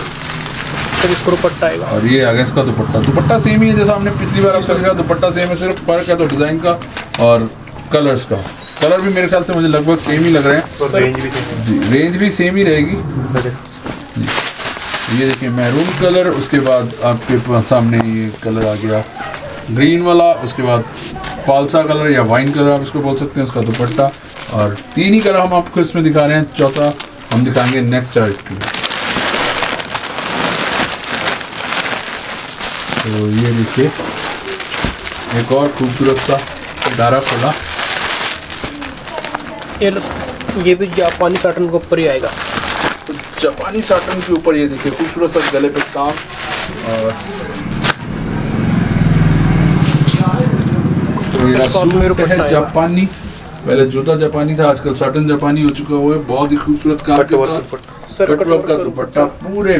सर इसको पट्टा आएगा और ये आ गया इसका दुपट्टा। दुपट्टा सेम ही है जैसा हमने पिछली बार आपको दिखाया दुपट्टा सेम है सिर्फ़ फ़र्क है तो डिज़ाइन का और कलर्स का। कलर भी मेरे ख्याल से मुझे लगभग सेम ही लग रहे हैं। और रेंज भी सेम जी रेंज भी सेम ही रहेगी। ये देखिए मैरून कलर उसके बाद आपके पास सामने ये कलर आ गया। ग्रीन वाला उसके बाद फालसा कलर या वाइन कलर आप इसको बोल सकते हैं उसका दुपट्टा। और तीन ही कलर हम आपको इसमें दिखा रहे हैं। चौथा हम दिखाएँगे नेक्स्ट आइटम में तो ये देखिए एक और खूबसूरत सा डारा फला ये ये भी जापानी साटन के ऊपर ही आएगा। तो जापानी साटन के ऊपर ये देखिए खूबसूरत सा गले पे काम। और तो सूट है जापानी। पहले जूता जापानी था आजकल साटन जापानी हो चुका हुआ है। बहुत ही खूबसूरत काम के साथ। कटवर्क का दुपट्टा पूरे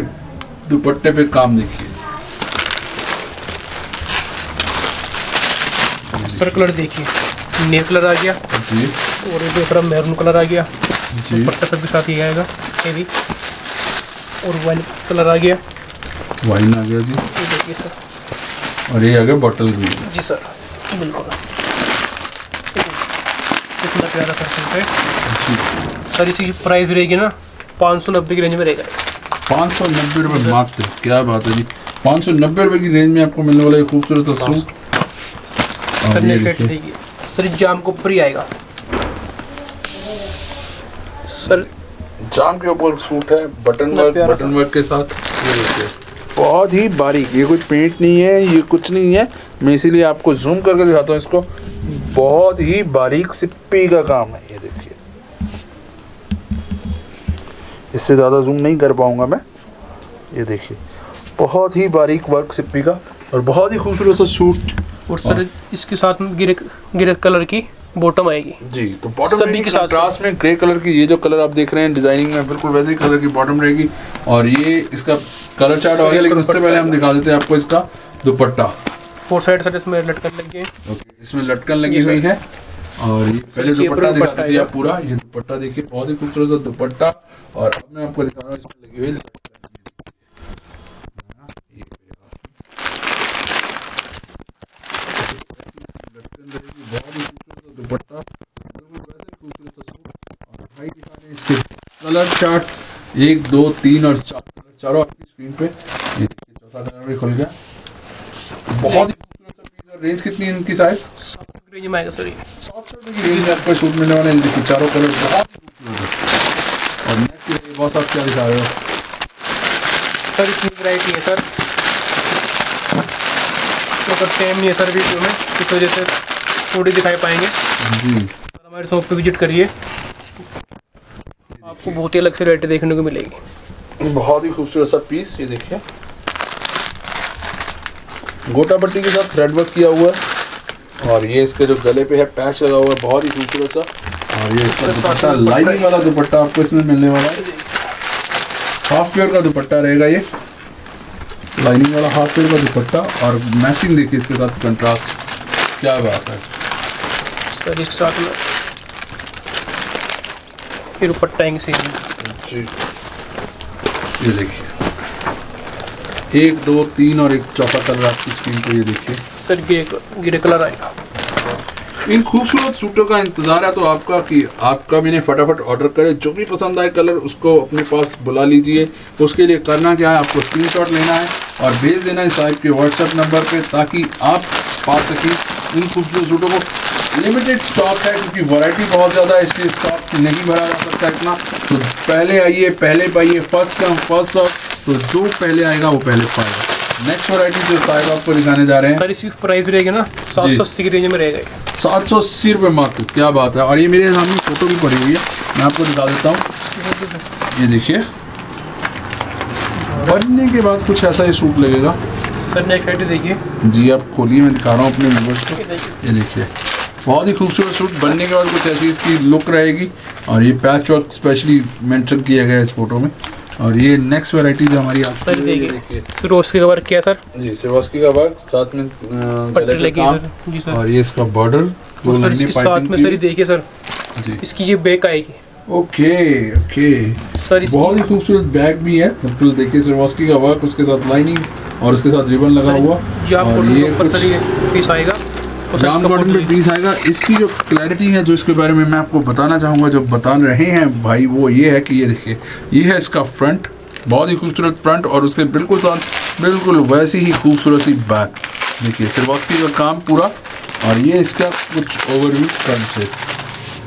दुपट्टे पे काम देखिए। सर कलर देखिए। नेल कलर आ गया। जी। और ये दूसरा मैरून कलर आ गया। जी। पट्टा सब के साथ ही आएगा। ये भी। और वाइन कलर आ गया। वाइन आ गया जी। ये देखिए सर। और ये आ गया बॉटल ग्रीन जी सर। बिल्कुल। कितना प्यारा सर है। सर इसकी प्राइस रहेगी ना पाँच सौ नब्बे की रेंज में रहेगा। पाँच सौ नब्बे रुपये मात्र। क्या बात है जी। पाँच सौ नब्बे रुपये की रेंज में आपको मिलने वाला ये खूबसूरत सूट। नेट देखिए देखिए सर जाम के ऊपर ही आएगा। सर जाम के ऊपर सूट है बटन वर्क बटन वर्क के साथ ये देखिए। बहुत ही बारीक ये कुछ पेंट नहीं है ये कुछ नहीं है। मैं इसीलिए आपको जूम करके दिखाता हूँ इसको। बहुत ही बारीक सिप्पी का काम है ये देखिए। इससे ज़्यादा जूम नहीं कर पाऊँगा मैं। ये देखिए बहुत ही बारीक वर्क सिप्पी का और बहुत ही खूबसूरत सा सूट और सर इसके साथ में गिरे गिरे कलर की बॉटम आएगी। जी तो बॉटम सभी के साथ। कंट्रास्ट में ग्रे कलर की ये जो कलर आप देख रहे हैं डिज़ाइनिंग में बिल्कुल वैसे ही कलर की बॉटम रहेगी। और ये इसका कलर चार्ट आ गया लेकिन उससे पहले हम दिखा देते हैं आपको इसका दुपट्टा। फोर साइड सर इसमें लटकन लगी गए ओके इसमें लटकन लगी हुई है। और ये पहले दुपट्टा दिखा दीजिए आप पूरा। ये दुपट्टा देखिए बहुत ही खूबसूरत सा दुपट्टा। और अब मैं आपको दिखा रहा हूँ इसमें लगी हुई लटकन रहेगी बहुत ही खूबसूरत दुपट्टा बिल्कुल वैसे ही खूबसूरत और भाई दिखा इसके कलर चार्ट एक दो तीन और चार चारों आपकी स्क्रीन पे ये देखिए चौथा कलर भी खुल गया बहुत ही खूबसूरत सा पीस और रेंज कितनी इनकी साइज़ रेंज में आएगा सर सात सौ रुपये की रेंज आपको सूट मिलने वाले हैं देखिए चारों कलर बहुत ही खूबसूरत है और नेक्स्ट ये बॉस आप क्या दिखा रहे हो सर इतनी वैरायटी है सर तो अगर टाइम नहीं सर वीडियो में इस वजह से थोड़ी दिखाई पाएँगे। जी। हमारे शॉप पे विज़िट करिए। आपको बहुत ही अलग से वैरायटी देखने को मिलेगी। बहुत ही खूबसूरत सा पीस ये देखिए। गोटा पट्टी के साथ थ्रेड वर्क किया हुआ है। और ये इसके जो गले पे है पैच लगा हुआ है बहुत ही खूबसूरत सा। और ये इसका दुपट्टा लाइनिंग वाला दुपट्टा आपको इसमें मिलने वाला है। हाफ़ पेयर का दुपट्टा रहेगा ये। लाइनिंग वाला हाफ़ पेयर का दुपट्टा। और मैचिंग देखिए इसके साथ कंट्रास्ट क्या बात है। सर इसके साथ में दुपट्टा आएँगे सेम जी। ये देखिए। एक दो तीन और एक चौथा कलर आपकी स्क्रीन पे ये देखिए। सर ग्रे ग्रे कलर आएगा। इन खूबसूरत सूटों का इंतज़ार है तो आपका कि आपका मैंने फटाफट ऑर्डर करें। जो भी पसंद आए कलर उसको अपने पास बुला लीजिए। उसके लिए करना क्या है आपको स्क्रीनशॉट लेना है और भेज देना है साहिब के व्हाट्सएप नंबर पे ताकि आप पा सकें इन खूबसूरत सूटों को। लिमिटेड स्टॉक है क्योंकि वैरायटी बहुत ज़्यादा है इसलिए स्टॉक नहीं भरा जा सकता इतना। तो पहले आइए पहले पाइए फ़र्स्ट कम फ़र्स्ट सर्व तो जो पहले आएगा वो पहले पाएगा। नेक्स्ट वैरायटी जो साहिब आपको दिखाने जा रहे हैं। सर इसकी प्राइस रहेगी ना सात सौ अस्सी की रेंज में रहेगा सात सौ अस्सी रुपये मात्र क्या बात है। और ये मेरे सामने फ़ोटो भी पड़ी हुई है मैं आपको दिखा देता हूँ। ये देखिए। बनने के बाद कुछ ऐसा ही सूट लगेगा। सर नेक देखिए। जी आप खोलिए मैं दिखा रहा हूँ अपने व्यूवर्स को। ये देखिए। बहुत ही खूबसूरत सूट बनने के बाद कुछ ऐसी इसकी लुक रहेगी। और ये पैच वर्क स्पेशली मेंशन किया गया है इस फ़ोटो में। और ये नेक्स्ट वैरायटी जो हमारी आज सर देखिए देखिए। सर रोज के कवर किया सर। जी सिवास्की का वर्क साथ में जी सर। और ये इसका बॉर्डर और सर इसके साथ में सर देखिए सर जी। इसकी ये बैक आएगी। Okay okay. सर बहुत ही खूबसूरत बैग भी है। बिल्कुल देखिए सिरवास्की का वर्क उसके साथ लाइनिंग और उसके साथ रिबन लगा हुआ। और ये कुछ पीस आएगा। इसका कॉटन पे पीस आएगा। इसकी जो क्लैरिटी है जो इसके बारे में मैं आपको बताना चाहूँगा जो बता रहे हैं भाई वो ये है कि ये देखिए ये है इसका फ्रंट बहुत ही खूबसूरत फ्रंट और उसके बिल्कुल साथ बिल्कुल वैसी ही खूबसूरत सी बैक देखिए सिरवास्की का काम पूरा और ये इसका कुछ ओवरव्यू फ्रंट से।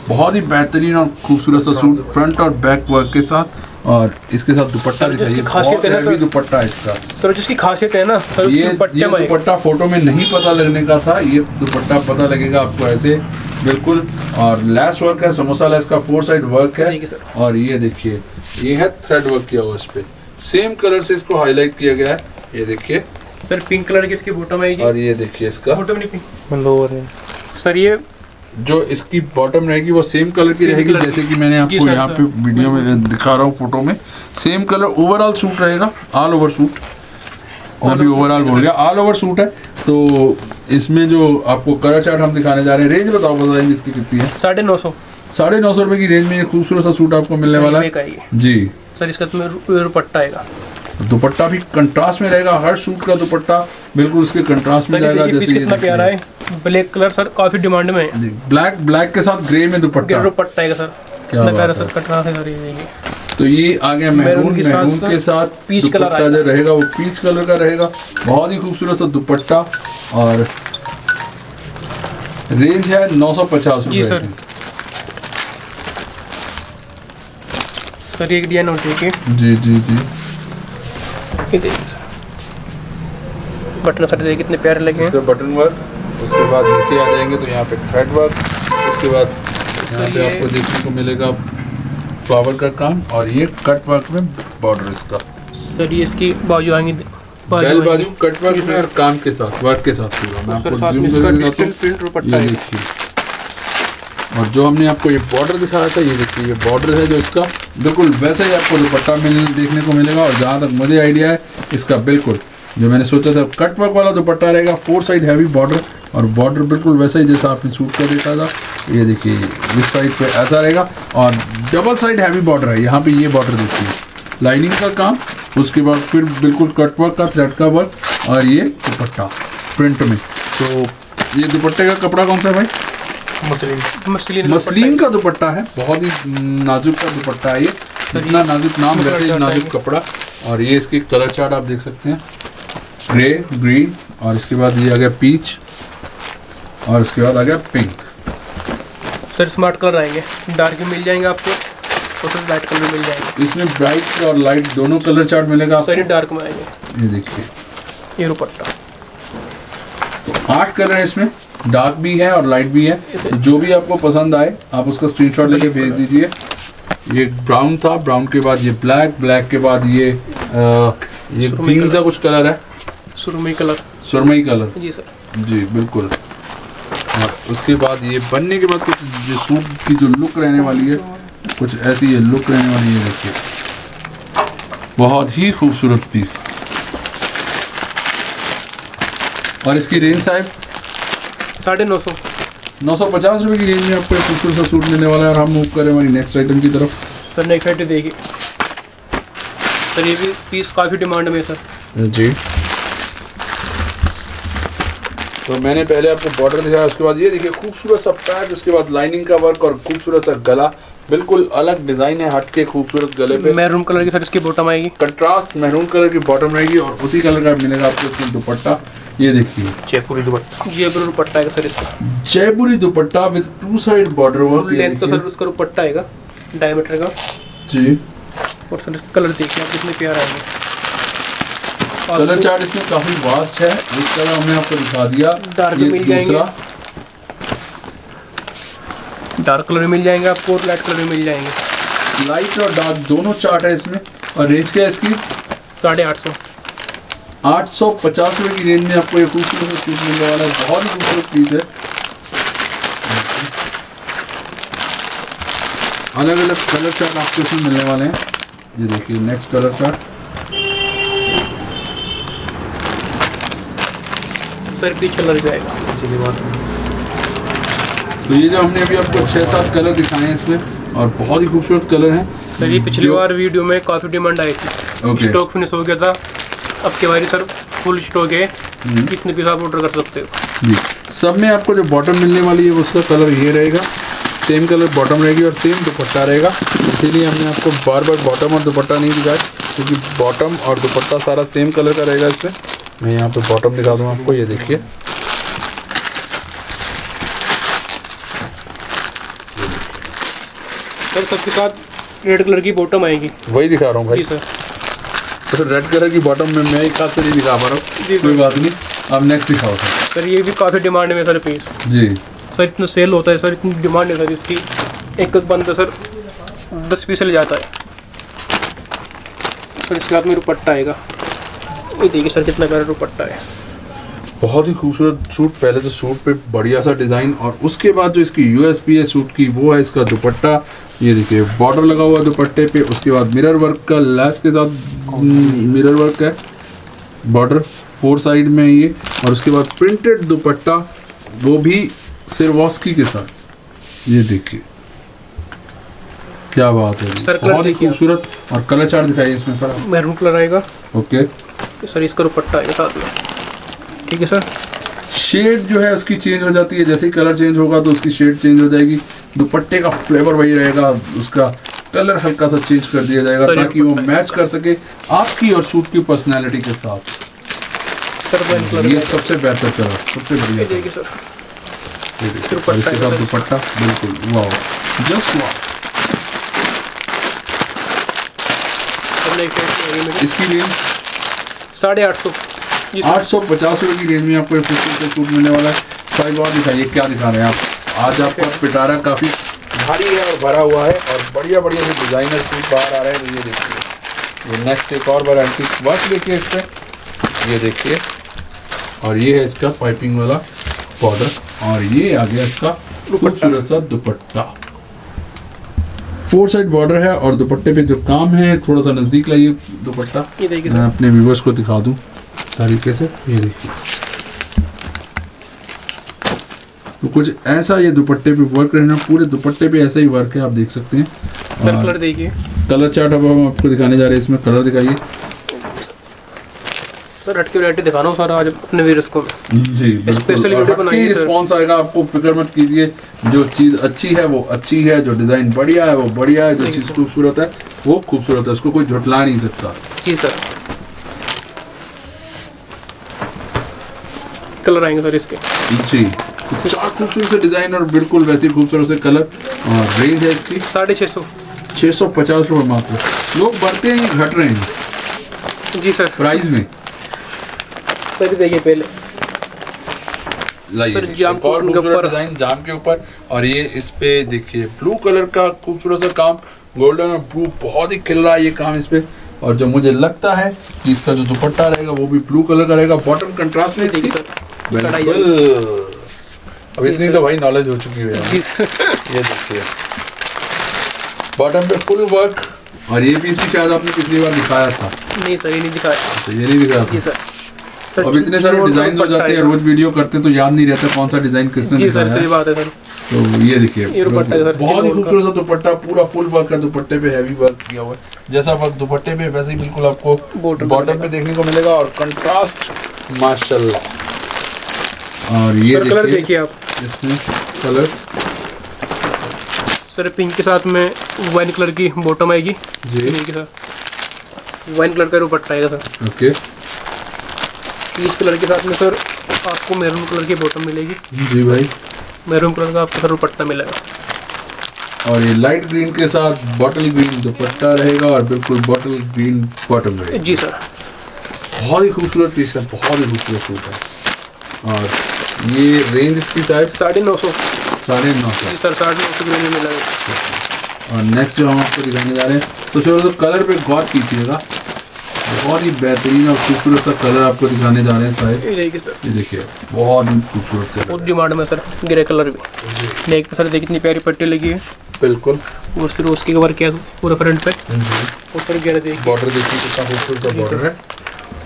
बहुत ही बेहतरीन और खूबसूरत सा सूट फ्रंट और बैक वर्क के साथ। और इसके साथ दुपट्टा दिखाइए बहुत है ना हैवी दुपट्टा है इसका। सर जिसकी खासियत है ना सर ये ये दुपट्टा फ़ोटो में नहीं पता लगने का था ये दुपट्टा पता लगेगा आपको ऐसे। बिल्कुल। और लेस वर्क है समोसा लेस का फोर साइड वर्क है। और ये देखिए ये है थ्रेड वर्क किया हुआ इस पे। सेम कलर से इसको हाईलाइट किया गया है। ये देखिए। सर पिंक कलर की इसकी बॉटम आएगी और ये देखिए इसका। बॉटम नहीं पिंक लोअर है। सर ये जो इसकी बॉटम रहेगी वो सेम कलर की रहेगी जैसे कि मैंने आपको यहाँ पे वीडियो में दिखा रहा हूँ फ़ोटो में। सेम कलर ओवरऑल सूट रहेगा ऑल ओवर सूट मैं भी ओवरऑल बोल गया ऑल ओवर सूट है। तो इसमें जो आपको कलर चार्ट हम दिखाने जा रहे हैं रेंज बताओ बताएँगे इसकी कितनी है। साढ़े नौ सौ। साढ़े नौ सौ रुपये की रेंज में ये खूबसूरत सा सूट आपको मिलने वाला है। जी। सर इसका तुम्हें रु- दुपट्टा आएगा। दुपट्टा भी कंट्रास्ट में रहेगा हर सूट का दुपट्टा बिल्कुल उसके कंट्रास्ट में जाएगा जैसे ये कितना प्यारा है? ब्लैक कलर सर काफ़ी डिमांड में है। जी ब्लैक ब्लैक के साथ ग्रे में दुपट्टा। दुपट्टा आएगा सर क्या बात है। सर कटरा है तो ये आ गया मैरून मैरून के साथ के पीच कलर आएगा। जो रहेगा वो पीच कलर का रहेगा। बहुत ही खूबसूरत सा दुपट्टा और रेंज है नौ सौ पचास जी, रुपए। सर। सर एक डिज़ाइन और जी जी जी। ये देखिए सर। बटन सर देखिए कितने प्यारे लगे इसका बटन वर्क उसके बाद नीचे आ जाएँगे तो यहाँ पे थ्रेड वर्क उसके बाद यहाँ पे आपको देखने को मिलेगा फ्लावर का काम और ये कट वर्क में बॉर्डर इसका। सर ये इसकी बाजू आएँगी बेल बाजू कट वर्क में और काम के साथ वर्क के साथ पूरा। मैं आपको जूम करके दिखाता प्रिंट हूँ। ये देखिए। और जो हमने आपको ये बॉर्डर दिखाया था, ये देखिए, ये बॉर्डर है जो इसका। बिल्कुल वैसा ही आपको दुपट्टा मिल, देखने को मिलेगा और जहाँ तक मुझे आइडिया है, इसका बिल्कुल। जो मैंने सोचा था कट वर्क वाला दुपट्टा रहेगा फोर साइड हैवी बॉर्डर और बॉर्डर बिल्कुल वैसा ही जैसा आपने सूट का देखा था। ये देखिए, इस साइड पे ऐसा रहेगा, और डबल साइड हैवी बॉर्डर है, यहाँ पे ये बॉर्डर देखिए। लाइनिंग का काम, उसके बाद फिर बिल्कुल कट वर्क का थ्रेड का वर्क और ये दुपट्टा प्रिंट में। तो ये दुपट्टे का कपड़ा कौन सा है भाई? मसलिन। मसलिन का दुपट्टा है। बहुत ही नाजुक का दुपट्टा है ये। इतना नाजुक नाम वैसे ही नाजुक कपड़ा। और ये इसकी कलर चार्ट आप देख सकते हैं। ग्रे ग्रीन और इसके बाद ये आ गया पीच और इसके बाद आ गया पिंक सर स्मार्ट कलर आएँगे। डार्क भी मिल जाएँगे आपको और सर लाइट कलर भी मिल जाएँगे। इसमें ब्राइट और लाइट दोनों कलर चार्ट मिलेगा आपको। डार्क में आएँगे। ये देखिए। ये दुपट्टा। आठ कलर है इसमें। डार्क भी है और लाइट भी है। जो भी आपको पसंद आए आप उसका स्क्रीनशॉट लेके भेज दीजिए। ये ब्राउन था ब्राउन के बाद ये ब्लैक ब्लैक के बाद ये आ, ये ग्रीन सा। कुछ कलर है। सुरमई कलर सुरमई कलर जी सर जी बिल्कुल। और उसके बाद ये बनने के बाद कुछ जो सूट की जो लुक रहने वाली है कुछ ऐसी ये लुक रहने वाली है देखिए। बहुत ही खूबसूरत पीस और इसकी रेंज साहब? साढ़े नौ सौ। नौ सौ पचास रुपये की रेंज में आपको एक खूबसूरत सा सूट मिलने वाला है और हम मूव करें हमारी नेक्स्ट आइटम की तरफ़। सर नेक्स्ट आइटम देखिए। सर ये भी पीस काफ़ी डिमांड में है सर। जी। तो मैंने पहले आपको बॉर्डर दिखाया उसके बाद ये देखिए खूबसूरत सा पैच उसके बाद लाइनिंग का वर्क और खूबसूरत सा गला। बिल्कुल अलग डिज़ाइन है हट के खूबसूरत गले पे। मैरून कलर की सर इसकी बॉटम आएगी। कंट्रास्ट मैरून कलर की बॉटम रहेगी और उसी कलर का मिलेगा आपको इसमें दुपट्टा। ये देखिए। जयपुरी दुपट्टा। ये ब्रू दुपट्टा आएगा सर इसका। Jaipuri dupatta with two side border work length का सर उसका दुपट्टा आएगा डायमीटर का। जी। और सर इसका कलर देखिए आप कितने प्यार आएँगे। कलर चार्ट इसमें काफ़ी वास्ट है। एक कलर हमने आपको दिखा दिया। Dark ये मिल जाएँगे। दूसरा। डार्क कलर मिल जाएँगे आपको और लाइट कलर मिल जाएँगे। लाइट और डार्क दोनों चार्ट है इसमें। और रेंज क्या है इसकी? साढ़े आठ सौ। आठ सौ पचास रुपये की रेंज में आपको ये खूबसूरत सूट मिलने वाला है। बहुत ही खूबसूरत पीस है। अलग अलग कलर चार्ट आपको इसमें मिलने वाले हैं। ये देखिए नेक्स्ट कलर चार्ट सर पीछे लग जाएगा। तो ये जो हमने अभी आपको छः सात कलर दिखाए हैं इसमें और बहुत ही खूबसूरत कलर हैं। सर ये पिछली बार वीडियो में काफ़ी डिमांड आई थी। ओके स्टॉक फिनिश हो गया था। अब की बारी सर फुल स्टॉक है। कितने पीस आप ऑर्डर कर सकते हो। जी। सब में आपको जो बॉटम मिलने वाली है उसका कलर ये रहेगा। सेम कलर बॉटम रहेगी और सेम दुपट्टा रहेगा। इसीलिए हमने आपको बार बार बॉटम और दुपट्टा नहीं दिखाया क्योंकि बॉटम और दुपट्टा सारा सेम कलर का रहेगा इसमें। मैं यहाँ पे बॉटम दिखा दूँ आपको ये देखिए। सर सबके साथ रेड कलर की बॉटम आएगी। वही दिखा रहा हूँ जी भाई सर। तो रेड कलर की बॉटम में मैं एक हाथ से नहीं दिखा पा रहा हूँ। जी, कोई बात नहीं। आप नेक्स्ट दिखाओ सर। सर ये भी काफ़ी डिमांड में है सर पीस जी। सर इतना सेल होता है सर इतनी डिमांड है सर इसकी। एक एक बंदा सर दस पीस ले जाता है। सर इसके बाद में दुपट्टा आएगा। ये देखिए सर कितना प्यारा रुपट्टा है। बहुत ही खूबसूरत सूट पहले तो सूट पे बढ़िया सा डिज़ाइन और उसके बाद जो इसकी यूएसपी है सूट की वो है इसका दुपट्टा। ये देखिए बॉर्डर लगा हुआ है दुपट्टे पे उसके बाद मिरर वर्क का लेस के साथ मिरर वर्क है। बॉर्डर फोर साइड में है ये और उसके बाद प्रिंटेड दुपट्टा वो भी सिरवास्की के साथ। ये देखिए क्या बात है। बहुत ही खूबसूरत और कलर चार्ट दिखाइए इसमें सर। मैरून कलर आएगा। ओके सर इसका दुपट्टा आएगा साथ में। ठीक है सर शेड जो है उसकी चेंज हो जाती है। जैसे ही कलर चेंज होगा तो उसकी शेड चेंज हो जाएगी। दुपट्टे का फ्लेवर वही रहेगा उसका कलर हल्का सा चेंज कर दिया जाएगा ताकि वो मैच कर सके आपकी और सूट की पर्सनैलिटी के साथ। ये सबसे बेहतर कलर सबसे बढ़िया इसके साथ दुपट्टा बिल्कुल वाह जस्ट वाह इसकी रेंज साढ़े आठ सौ। आठ सौ पचास रुपये की रेंज में आपको खूबसूरत सूट मिलने वाला है। साइज़ और दिखाइए क्या दिखा रहे हैं आप? आज आपका पिटारा काफ़ी भारी है और भरा हुआ है और बढ़िया बढ़िया से डिज़ाइनर सूट बाहर आ रहे हैं ये देखिए। ये नेक्स्ट एक और वारंटी वर्क देखिए इस पर ये देखिए। और ये है इसका पाइपिंग वाला बॉर्डर और ये आ गया इसका खूबसूरत सा दुपट्टा। फोर साइड बॉर्डर है और दुपट्टे पे जो काम है थोड़ा सा नज़दीक लाइए दुपट्टा। मैं अपने व्यूवर्स को दिखा दूँ। तरीके से ये देखिए। तो कुछ ऐसा ये दुपट्टे पे वर्क रहना पूरे दुपट्टे पे ऐसा ही वर्क है आप देख सकते हैं। सर कलर देखिए। कलर चार्ट अब हम आपको दिखाने जा रहे हैं इसमें कलर दिखाइए। सर हटके वैरायटी दिखाना आज अपने को। जी आएगा आपको फ़िक्र मत कीजिए जो चीज़ अच्छी है वो अच्छी है जो डिज़ाइन बढ़िया है वो बढ़िया है जो चीज़ खूबसूरत है वो खूबसूरत है उसको कोई झुटला नहीं सकता। जी सर कलर आएँगे सर इसके। जी। चार खूबसूरत से डिज़ाइन और बिल्कुल वैसे खूबसूरत से कलर और रेंज है इसकी। साढ़े छः सौ। छः सौ पचास रुपये मात्र। लोग बढ़ते हैं घट रहे हैं? जी सर। प्राइस में? सर देखिए पहले। लाइए सर, जाम और के ऊपर। डिज़ाइन जाम के ऊपर और ये इस पे देखिए ब्लू कलर का खूबसूरत सा काम गोल्डन और ब्लू बहुत ही खिल रहा है ये काम इस पे। और जो मुझे लगता है कि इसका जो दुपट्टा रहेगा वो भी ब्लू कलर का रहेगा। बॉटम कंट्रास्ट में इसकी। बिल्कुल अब इतनी तो भाई नॉलेज हो चुकी है ये देखिए बॉटम पे फुल वर्क और ये पीस भी शायद आपने पिछली बार दिखाया था। नहीं सर ये नहीं दिखाया। तो ये नहीं दिखाया जी था सर अब इतने सारे डिज़ाइन हो जाते हैं रोज वीडियो करते हैं तो याद नहीं रहता कौन सा डिज़ाइन किसने जी सर दिखाया है। बात है सर। तो ये देखिए ये दुपट्टा है सर, बहुत ही खूबसूरत सा दुपट्टा पूरा फुल वर्क है दुपट्टे पे हैवी वर्क किया हुआ है। जैसा वर्क दुपट्टे पे वैसे ही बिल्कुल आपको बॉटम पे देखने को मिलेगा और कंट्रास्ट माशाल्लाह। और ये कलर देखिए आप। इसमें कलर्स सर पिंक के साथ में वाइन कलर की बॉटम आएगी। जी। ठीक है सर वाइन कलर का दुपट्टा आएगा सर ओके पीच कलर के साथ में सर आपको मैरून कलर की बॉटम मिलेगी। जी भाई। मैरून कलर का आपको सर दुपट्टा मिलेगा। और ये लाइट ग्रीन के साथ बॉटल ग्रीन दुपट्टा रहेगा और बिल्कुल बॉटल ग्रीन बॉटम रहेगा। जी सर बहुत ही खूबसूरत पीस है बहुत ही खूबसूरत सूट है। और ये रेंज इसकी टाइप साढ़े नौ सौ। साढ़े नौ सौ। जी सर साढ़े नौ सौ ग्रेन में और नेक्स्ट जो हम आपको दिखाने जा रहे हैं सबसे पहले तो कलर पे गौर कीजिएगा। बहुत ही बेहतरीन और खूबसूरत सा कलर आपको दिखाने जा रहे हैं साहिब ये देखिए सर। बहुत ही खूबसूरत कलर बहुत डिमांड में सर ग्रे कलर भी नेक पे सर देखिए कितनी प्यारी पट्टी लगी है। बिल्कुल। और फिर उसके कवर किया पूरा फ्रंट पे। और सर घेरा देखिए बॉर्डर देखिए कितना खूबसूरत सा बॉर्डर है।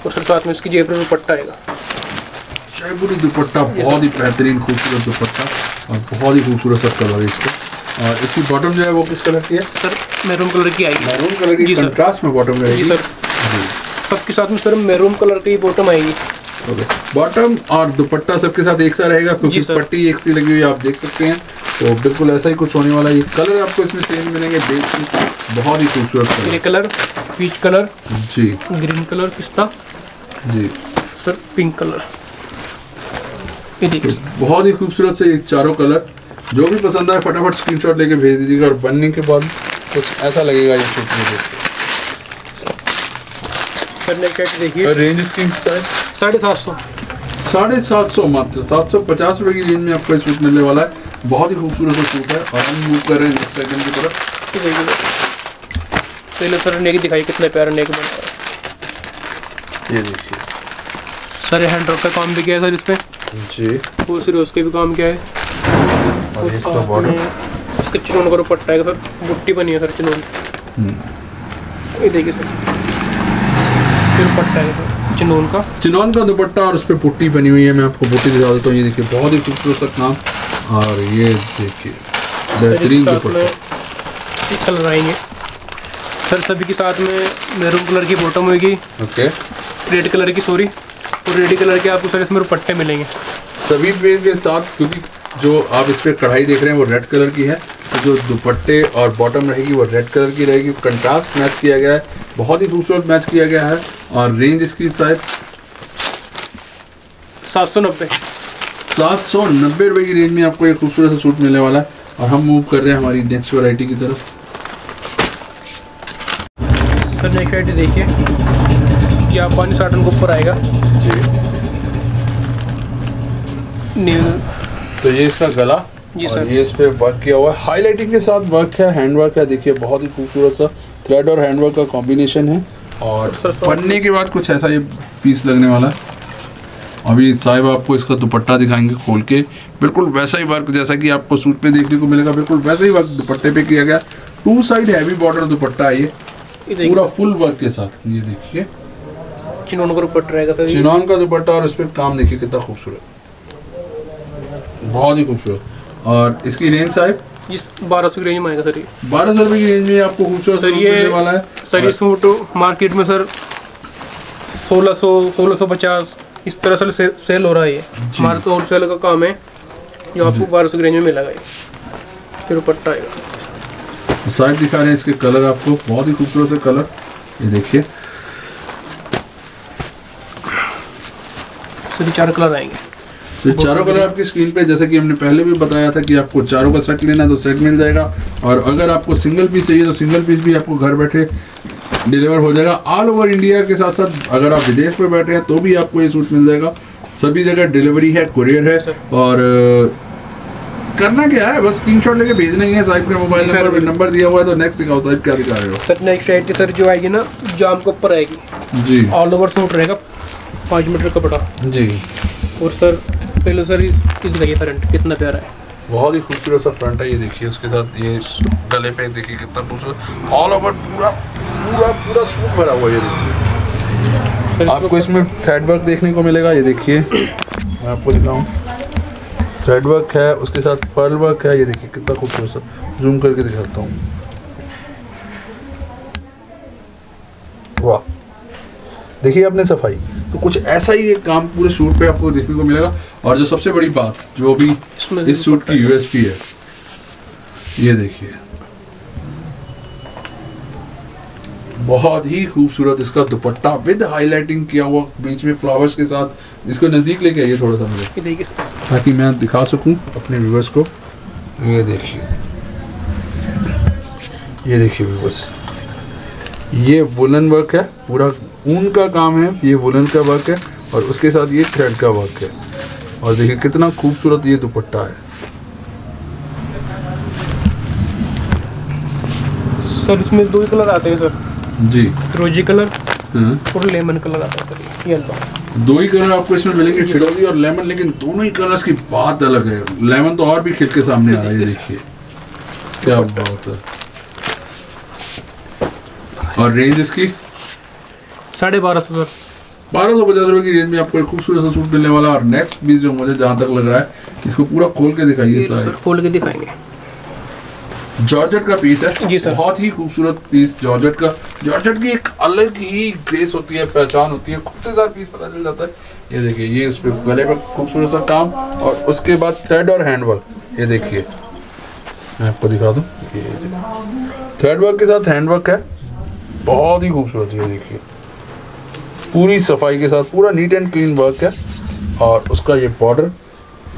और सर साथ में इसकी जेब में पट्टा आएगा। जयपुरी दुपट्टा बहुत ही बेहतरीन खूबसूरत दुपट्टा और बहुत ही खूबसूरत सा कलर है इसका। और इसकी बॉटम जो है वो किस कलर की है? सर मैरून कलर की आएगी। मैरून कलर की। कंट्रास्ट में बॉटम जी रहेगी सर। जी। सबके साथ में सर मैरून कलर की बॉटम आएगी। ओके बॉटम और दुपट्टा सबके साथ एक सा रहेगा क्योंकि पट्टी एक सी लगी हुई आप देख सकते हैं। तो बिल्कुल ऐसा ही कुछ होने वाला है। ये कलर आपको इसमें चेंज मिलेंगे बहुत ही खूबसूरत grey colour colour peach colour. जी। ग्रीन कलर पिस्ता। जी। Sir pink colour. ये देखिए सर बहुत ही खूबसूरत से ये चारों कलर। जो भी पसंद आए फटाफट स्क्रीनशॉट लेके भेज दीजिएगा और बनने के बाद कुछ ऐसा लगेगा ये सूट में देख के। सर नेक सेट देखिए। और रेंज इसकी साढ़े सात सौ। साढ़े सात सौ मात्र। सात सौ पचास रुपये की रेंज में आपको ये सूट मिलने वाला है। बहुत ही खूबसूरत सा सूट है। और हम मूव कर रहे हैं नेक्स्ट सेकंड की तरफ़। सर पहले सर नेक दिखाई कितना प्यारा नेक बना। ये देखिए। सर हैंड वर्क का काम भी किया है सर इस पे। जी। और फिर उसके भी काम किया है? और इसका बॉर्डर उसके चिनोन का दुपट्टा है सर बुट्टी बनी है सर चिनोन ये देखिए सर। फिर दुपट्टा है सर चिनोन का। चिनौन का दुपट्टा और उस पर पुट्टी बनी हुई है। मैं आपको पुट्टी दिखा देता हूँ। ये देखिए बहुत ही खूबसूरत सा काम और ये देखिए बेहतरीन दुपट्टा। कलर आएँगे। सर सभी के साथ में मैरून कलर की बॉटम होगी। ओके रेड कलर की सॉरी और रेड कलर के आपको सर इसमें दुपट्टे मिलेंगे। सभी पे के साथ क्योंकि जो आप इस पे कढ़ाई देख रहे हैं वो रेड कलर की है। तो जो दुपट्टे और बॉटम रहेगी वो रेड कलर की रहेगी। कंट्रास्ट मैच किया गया है बहुत ही खूबसूरत मैच किया गया है और रेंज इसकी शायद सात सौ नब्बे। सात सौ नब्बे रुपये की रेंज में आपको एक खूबसूरत सा सूट मिलने वाला है और हम मूव कर रहे हैं हमारी नेक्स्ट वैरायटी की तरफ़। सर नेक्स्ट आइटम देखिए। जापानी साटन के ऊपर आएगा। जी। न्यू तो ये इसका गला और सर। ये इस पे वर्क किया हुआ है। हाईलाइटिंग के साथ वर्क है हैंड वर्क है। देखिए बहुत ही खूबसूरत सा थ्रेड और हैंड वर्क का कॉम्बिनेशन है। और सर, के बाद कुछ ऐसा ये पीस लगने वाला है। अभी साहिब आपको इसका दुपट्टा दिखाएँगे खोल के। बिल्कुल वैसा ही वर्क जैसा कि आपको सूट पे देखने को मिलेगा बिल्कुल वैसा ही वर्क दुपट्टे पे किया गया। Two side heavy border dupatta है ये। पूरा फुल वर्क के साथ ये देखिए। चिनोन का दुपट्टा रहेगा सर। चिनौन का दुपट्टा और इस पे काम देखिए कितना खूबसूरत। बहुत ही खूबसूरत। और इसकी रेंज साहिब? इस बारह सौ की रेंज में आएगा सर ये। बारह सौ रुपए की रेंज में आपको खूबसूरत सर ये- वाला है। सर ये सूट मार्केट में सर सोलह सौ सोलह सौ पचास इस तरह से से, सेल हो रहा है ये। हमारा तो होलसेल का काम है। जो आपको बारह सौ की रेंज में मिलेगा ये। फिर दुपट्टा आएगा। साइड दिखा रहे हैं इसके कलर आपको। बहुत ही खूबसूरत से कलर ये देखिए। सर ये चार कलर आएँगे। तो चारों कलर आपकी स्क्रीन पे जैसे कि हमने पहले भी बताया था कि आपको चारों का सेट लेना है तो सेट मिल जाएगा। और अगर आपको सिंगल पीस चाहिए तो सिंगल पीस भी आपको घर बैठे डिलीवर हो जाएगा। ऑल ओवर इंडिया के साथ साथ अगर आप विदेश में बैठे हैं तो भी आपको ये सूट मिल जाएगा। सभी जगह डिलीवरी है कुरियर है और करना क्या है? बस स्क्रीनशॉट लेके भेजना ही है। साहिब का मोबाइल नंबर बिल्कुल। नंबर दिया हुआ है तो नेक्स्ट दिखाओ साहिब क्या दिखा रहे हो। सर नेक्स्ट आइटम सर जो आएगी ना जाम के ऊपर आएगी। जी। ऑल ओवर सूट रहेगा। पाँच मीटर कपड़ा जी। और सर पहले सर ये दिखाइए फ्रंट कितना प्यारा है? बहुत ही खूबसूरत सा फ्रंट है ये देखिए उसके साथ ये गले पे देखिए कितना खूबसूरत ऑल ओवर पूरा पूरा पूरा सूट भरा हुआ है ये देखिए। आपको इसमें थ्रेड वर्क देखने को मिलेगा ये देखिए। मैं आपको दिखाऊँ। थ्रेड वर्क है उसके साथ पर्ल वर्क है ये देखिए कितना खूबसूरत सा। जूम करके दिखाता हूँ। वाह। देखिए आपने सफ़ाई। तो कुछ ऐसा ही एक काम पूरे सूट पे आपको देखने को मिलेगा। और जो सबसे बड़ी बात जो अभी इस सूट की यूएसपी है ये देखिए। बहुत ही खूबसूरत इसका दुपट्टा विद हाईलाइटिंग किया हुआ बीच में फ्लावर्स के साथ। इसको नज़दीक लेके आइए थोड़ा सा मुझे। ताकि मैं दिखा सकूँ अपने व्यूवर्स को। ये देखिए। ये देखिए व्यूवर्स ये वुलन वर्क है पूरा ऊन का काम है ये वुलन का वर्क है और उसके साथ ये थ्रेड का वर्क है। और देखिए कितना खूबसूरत ये दुपट्टा है। सर इसमें दो ही कलर आते हैं सर जी। रोजी कलर हाँ। और लेमन कलर आता है सर येलो दो ही कलर आपको इसमें मिलेंगे फिरोजी और लेमन लेकिन दोनों ही कलर्स की बात अलग है। लेमन तो और भी खिल के सामने आ रहा है ये देखिए। क्या बात है। और रेंज इसकी? साढ़े बारह सौ सर। बारह सौ पचास रुपए की रेंज में आपको एक खूबसूरत सा सूट मिलने वाला है और नेक्स्ट पीस जो मुझे जहाँ तक लग रहा है इसको पूरा खोल के दिखाइए सर। खोल के दिखाएँगे। जॉर्जेट का पीस है। जी सर। बहुत ही खूबसूरत पीस जॉर्जेट का। जॉर्जेट की एक अलग ही ग्रेस होती है पहचान होती है। खुलते सार पीस पता चल जाता है। ये देखिए ये इस पे गले पे खूबसूरत सा काम और उसके बाद थ्रेड और हैंड वर्क ये देखिए मैं आपको दिखा दूँ। ये थ्रेड वर्क के साथ हैंड वर्क है। बहुत ही खूबसूरत ये देखिए। पूरी सफ़ाई के साथ पूरा नीट एंड क्लीन वर्क है। और उसका ये बॉर्डर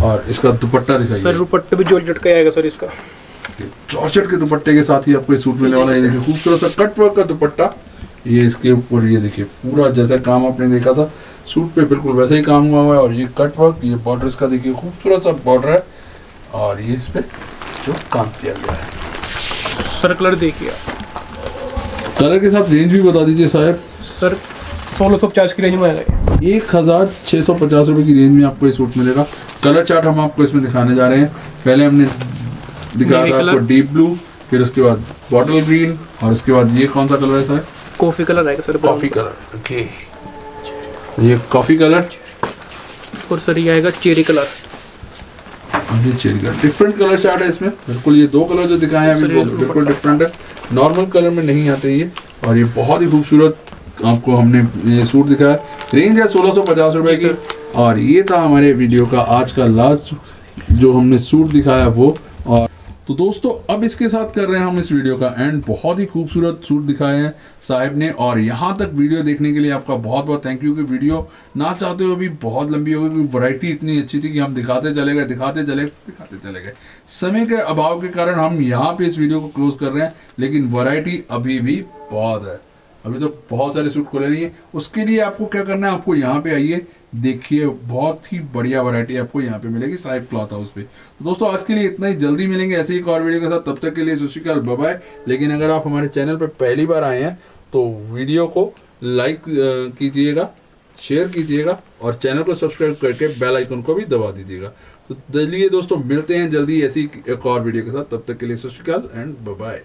और इसका दुपट्टा सर दुपट्टे भी जोड़ का आएगा सर इसका। जॉर्जेट के दुपट्टे के साथ ही आपको ये सूट मिलने वाला है। देखिए खूबसूरत सा कट वर्क का दुपट्टा। ये इसके ऊपर ये देखिए पूरा जैसा काम आपने देखा था सूट पे बिल्कुल वैसा ही काम हुआ हुआ है। और ये कट वर्क ये बॉर्डर इसका देखिए खूबसूरत सा बॉर्डर है। और ये इस पे जो काम किया गया है। सर कलर देखिए आप। कलर के साथ रेंज भी बता दीजिए साहब। सर सोलह सौ पचास की रेंज में आएगा एक हज़ार छः सौ पचास रुपये की रेंज में आपको ये सूट मिलेगा। कलर चार्ट हम आपको इसमें दिखाने जा रहे हैं। पहले हमने दिखाया था आपको डीप ब्लू फिर उसके बाद बॉटल ग्रीन और उसके बाद ये कौन सा कलर है साहब? कॉफ़ी कलर आएगा सर कॉफ़ी कलर ओके ये कॉफ़ी कलर और सर ये आएगा चेरी कलर ये cherry colour different colour chart है इसमें। बिल्कुल ये दो कलर जो दिखाए हैं अभी सर, बिल्कुल डिफरेंट है। नॉर्मल कलर में नहीं आते ये और ये बहुत ही खूबसूरत आपको हमने ये सूट दिखाया। रेंज है सोलह सौ पचास रुपये की। और ये था हमारे वीडियो का आज का लास्ट जो हमने सूट दिखाया वो और तो दोस्तों, अब इसके साथ कर रहे हैं हम इस वीडियो का एंड बहुत ही खूबसूरत सूट दिखाए हैं साहिब ने और यहाँ तक वीडियो देखने के लिए आपका बहुत बहुत थैंक यू कि वीडियो ना चाहते हुए भी, बहुत लंबी हो गई क्योंकि वैरायटी इतनी अच्छी थी कि हम दिखाते चले गए, दिखाते चले दिखाते चले गए। समय के अभाव के कारण हम यहाँ पर इस वीडियो को क्लोज कर रहे हैं, लेकिन वैरायटी अभी भी बहुत है। अभी तो बहुत सारे सूट खोले नहीं है। उसके लिए आपको क्या करना है, आपको यहाँ पे आइए देखिए, बहुत ही बढ़िया वैरायटी आपको यहाँ पे मिलेगी साहिब क्लॉथ हाउस पे। तो दोस्तों, आज के लिए इतना ही। जल्दी मिलेंगे ऐसे ही एक और वीडियो के साथ। तब तक के लिए सुशिकाल बाय लेकिन अगर आप हमारे चैनल पर पहली बार आए हैं तो वीडियो को लाइक कीजिएगा शेयर कीजिएगा और चैनल को सब्सक्राइब करके बेल आइकन को भी दबा दीजिएगा। तो चलिए दोस्तों, मिलते हैं जल्दी ऐसी एक और वीडियो के साथ। तब तक के लिए सत श्रीकाल एंड बाय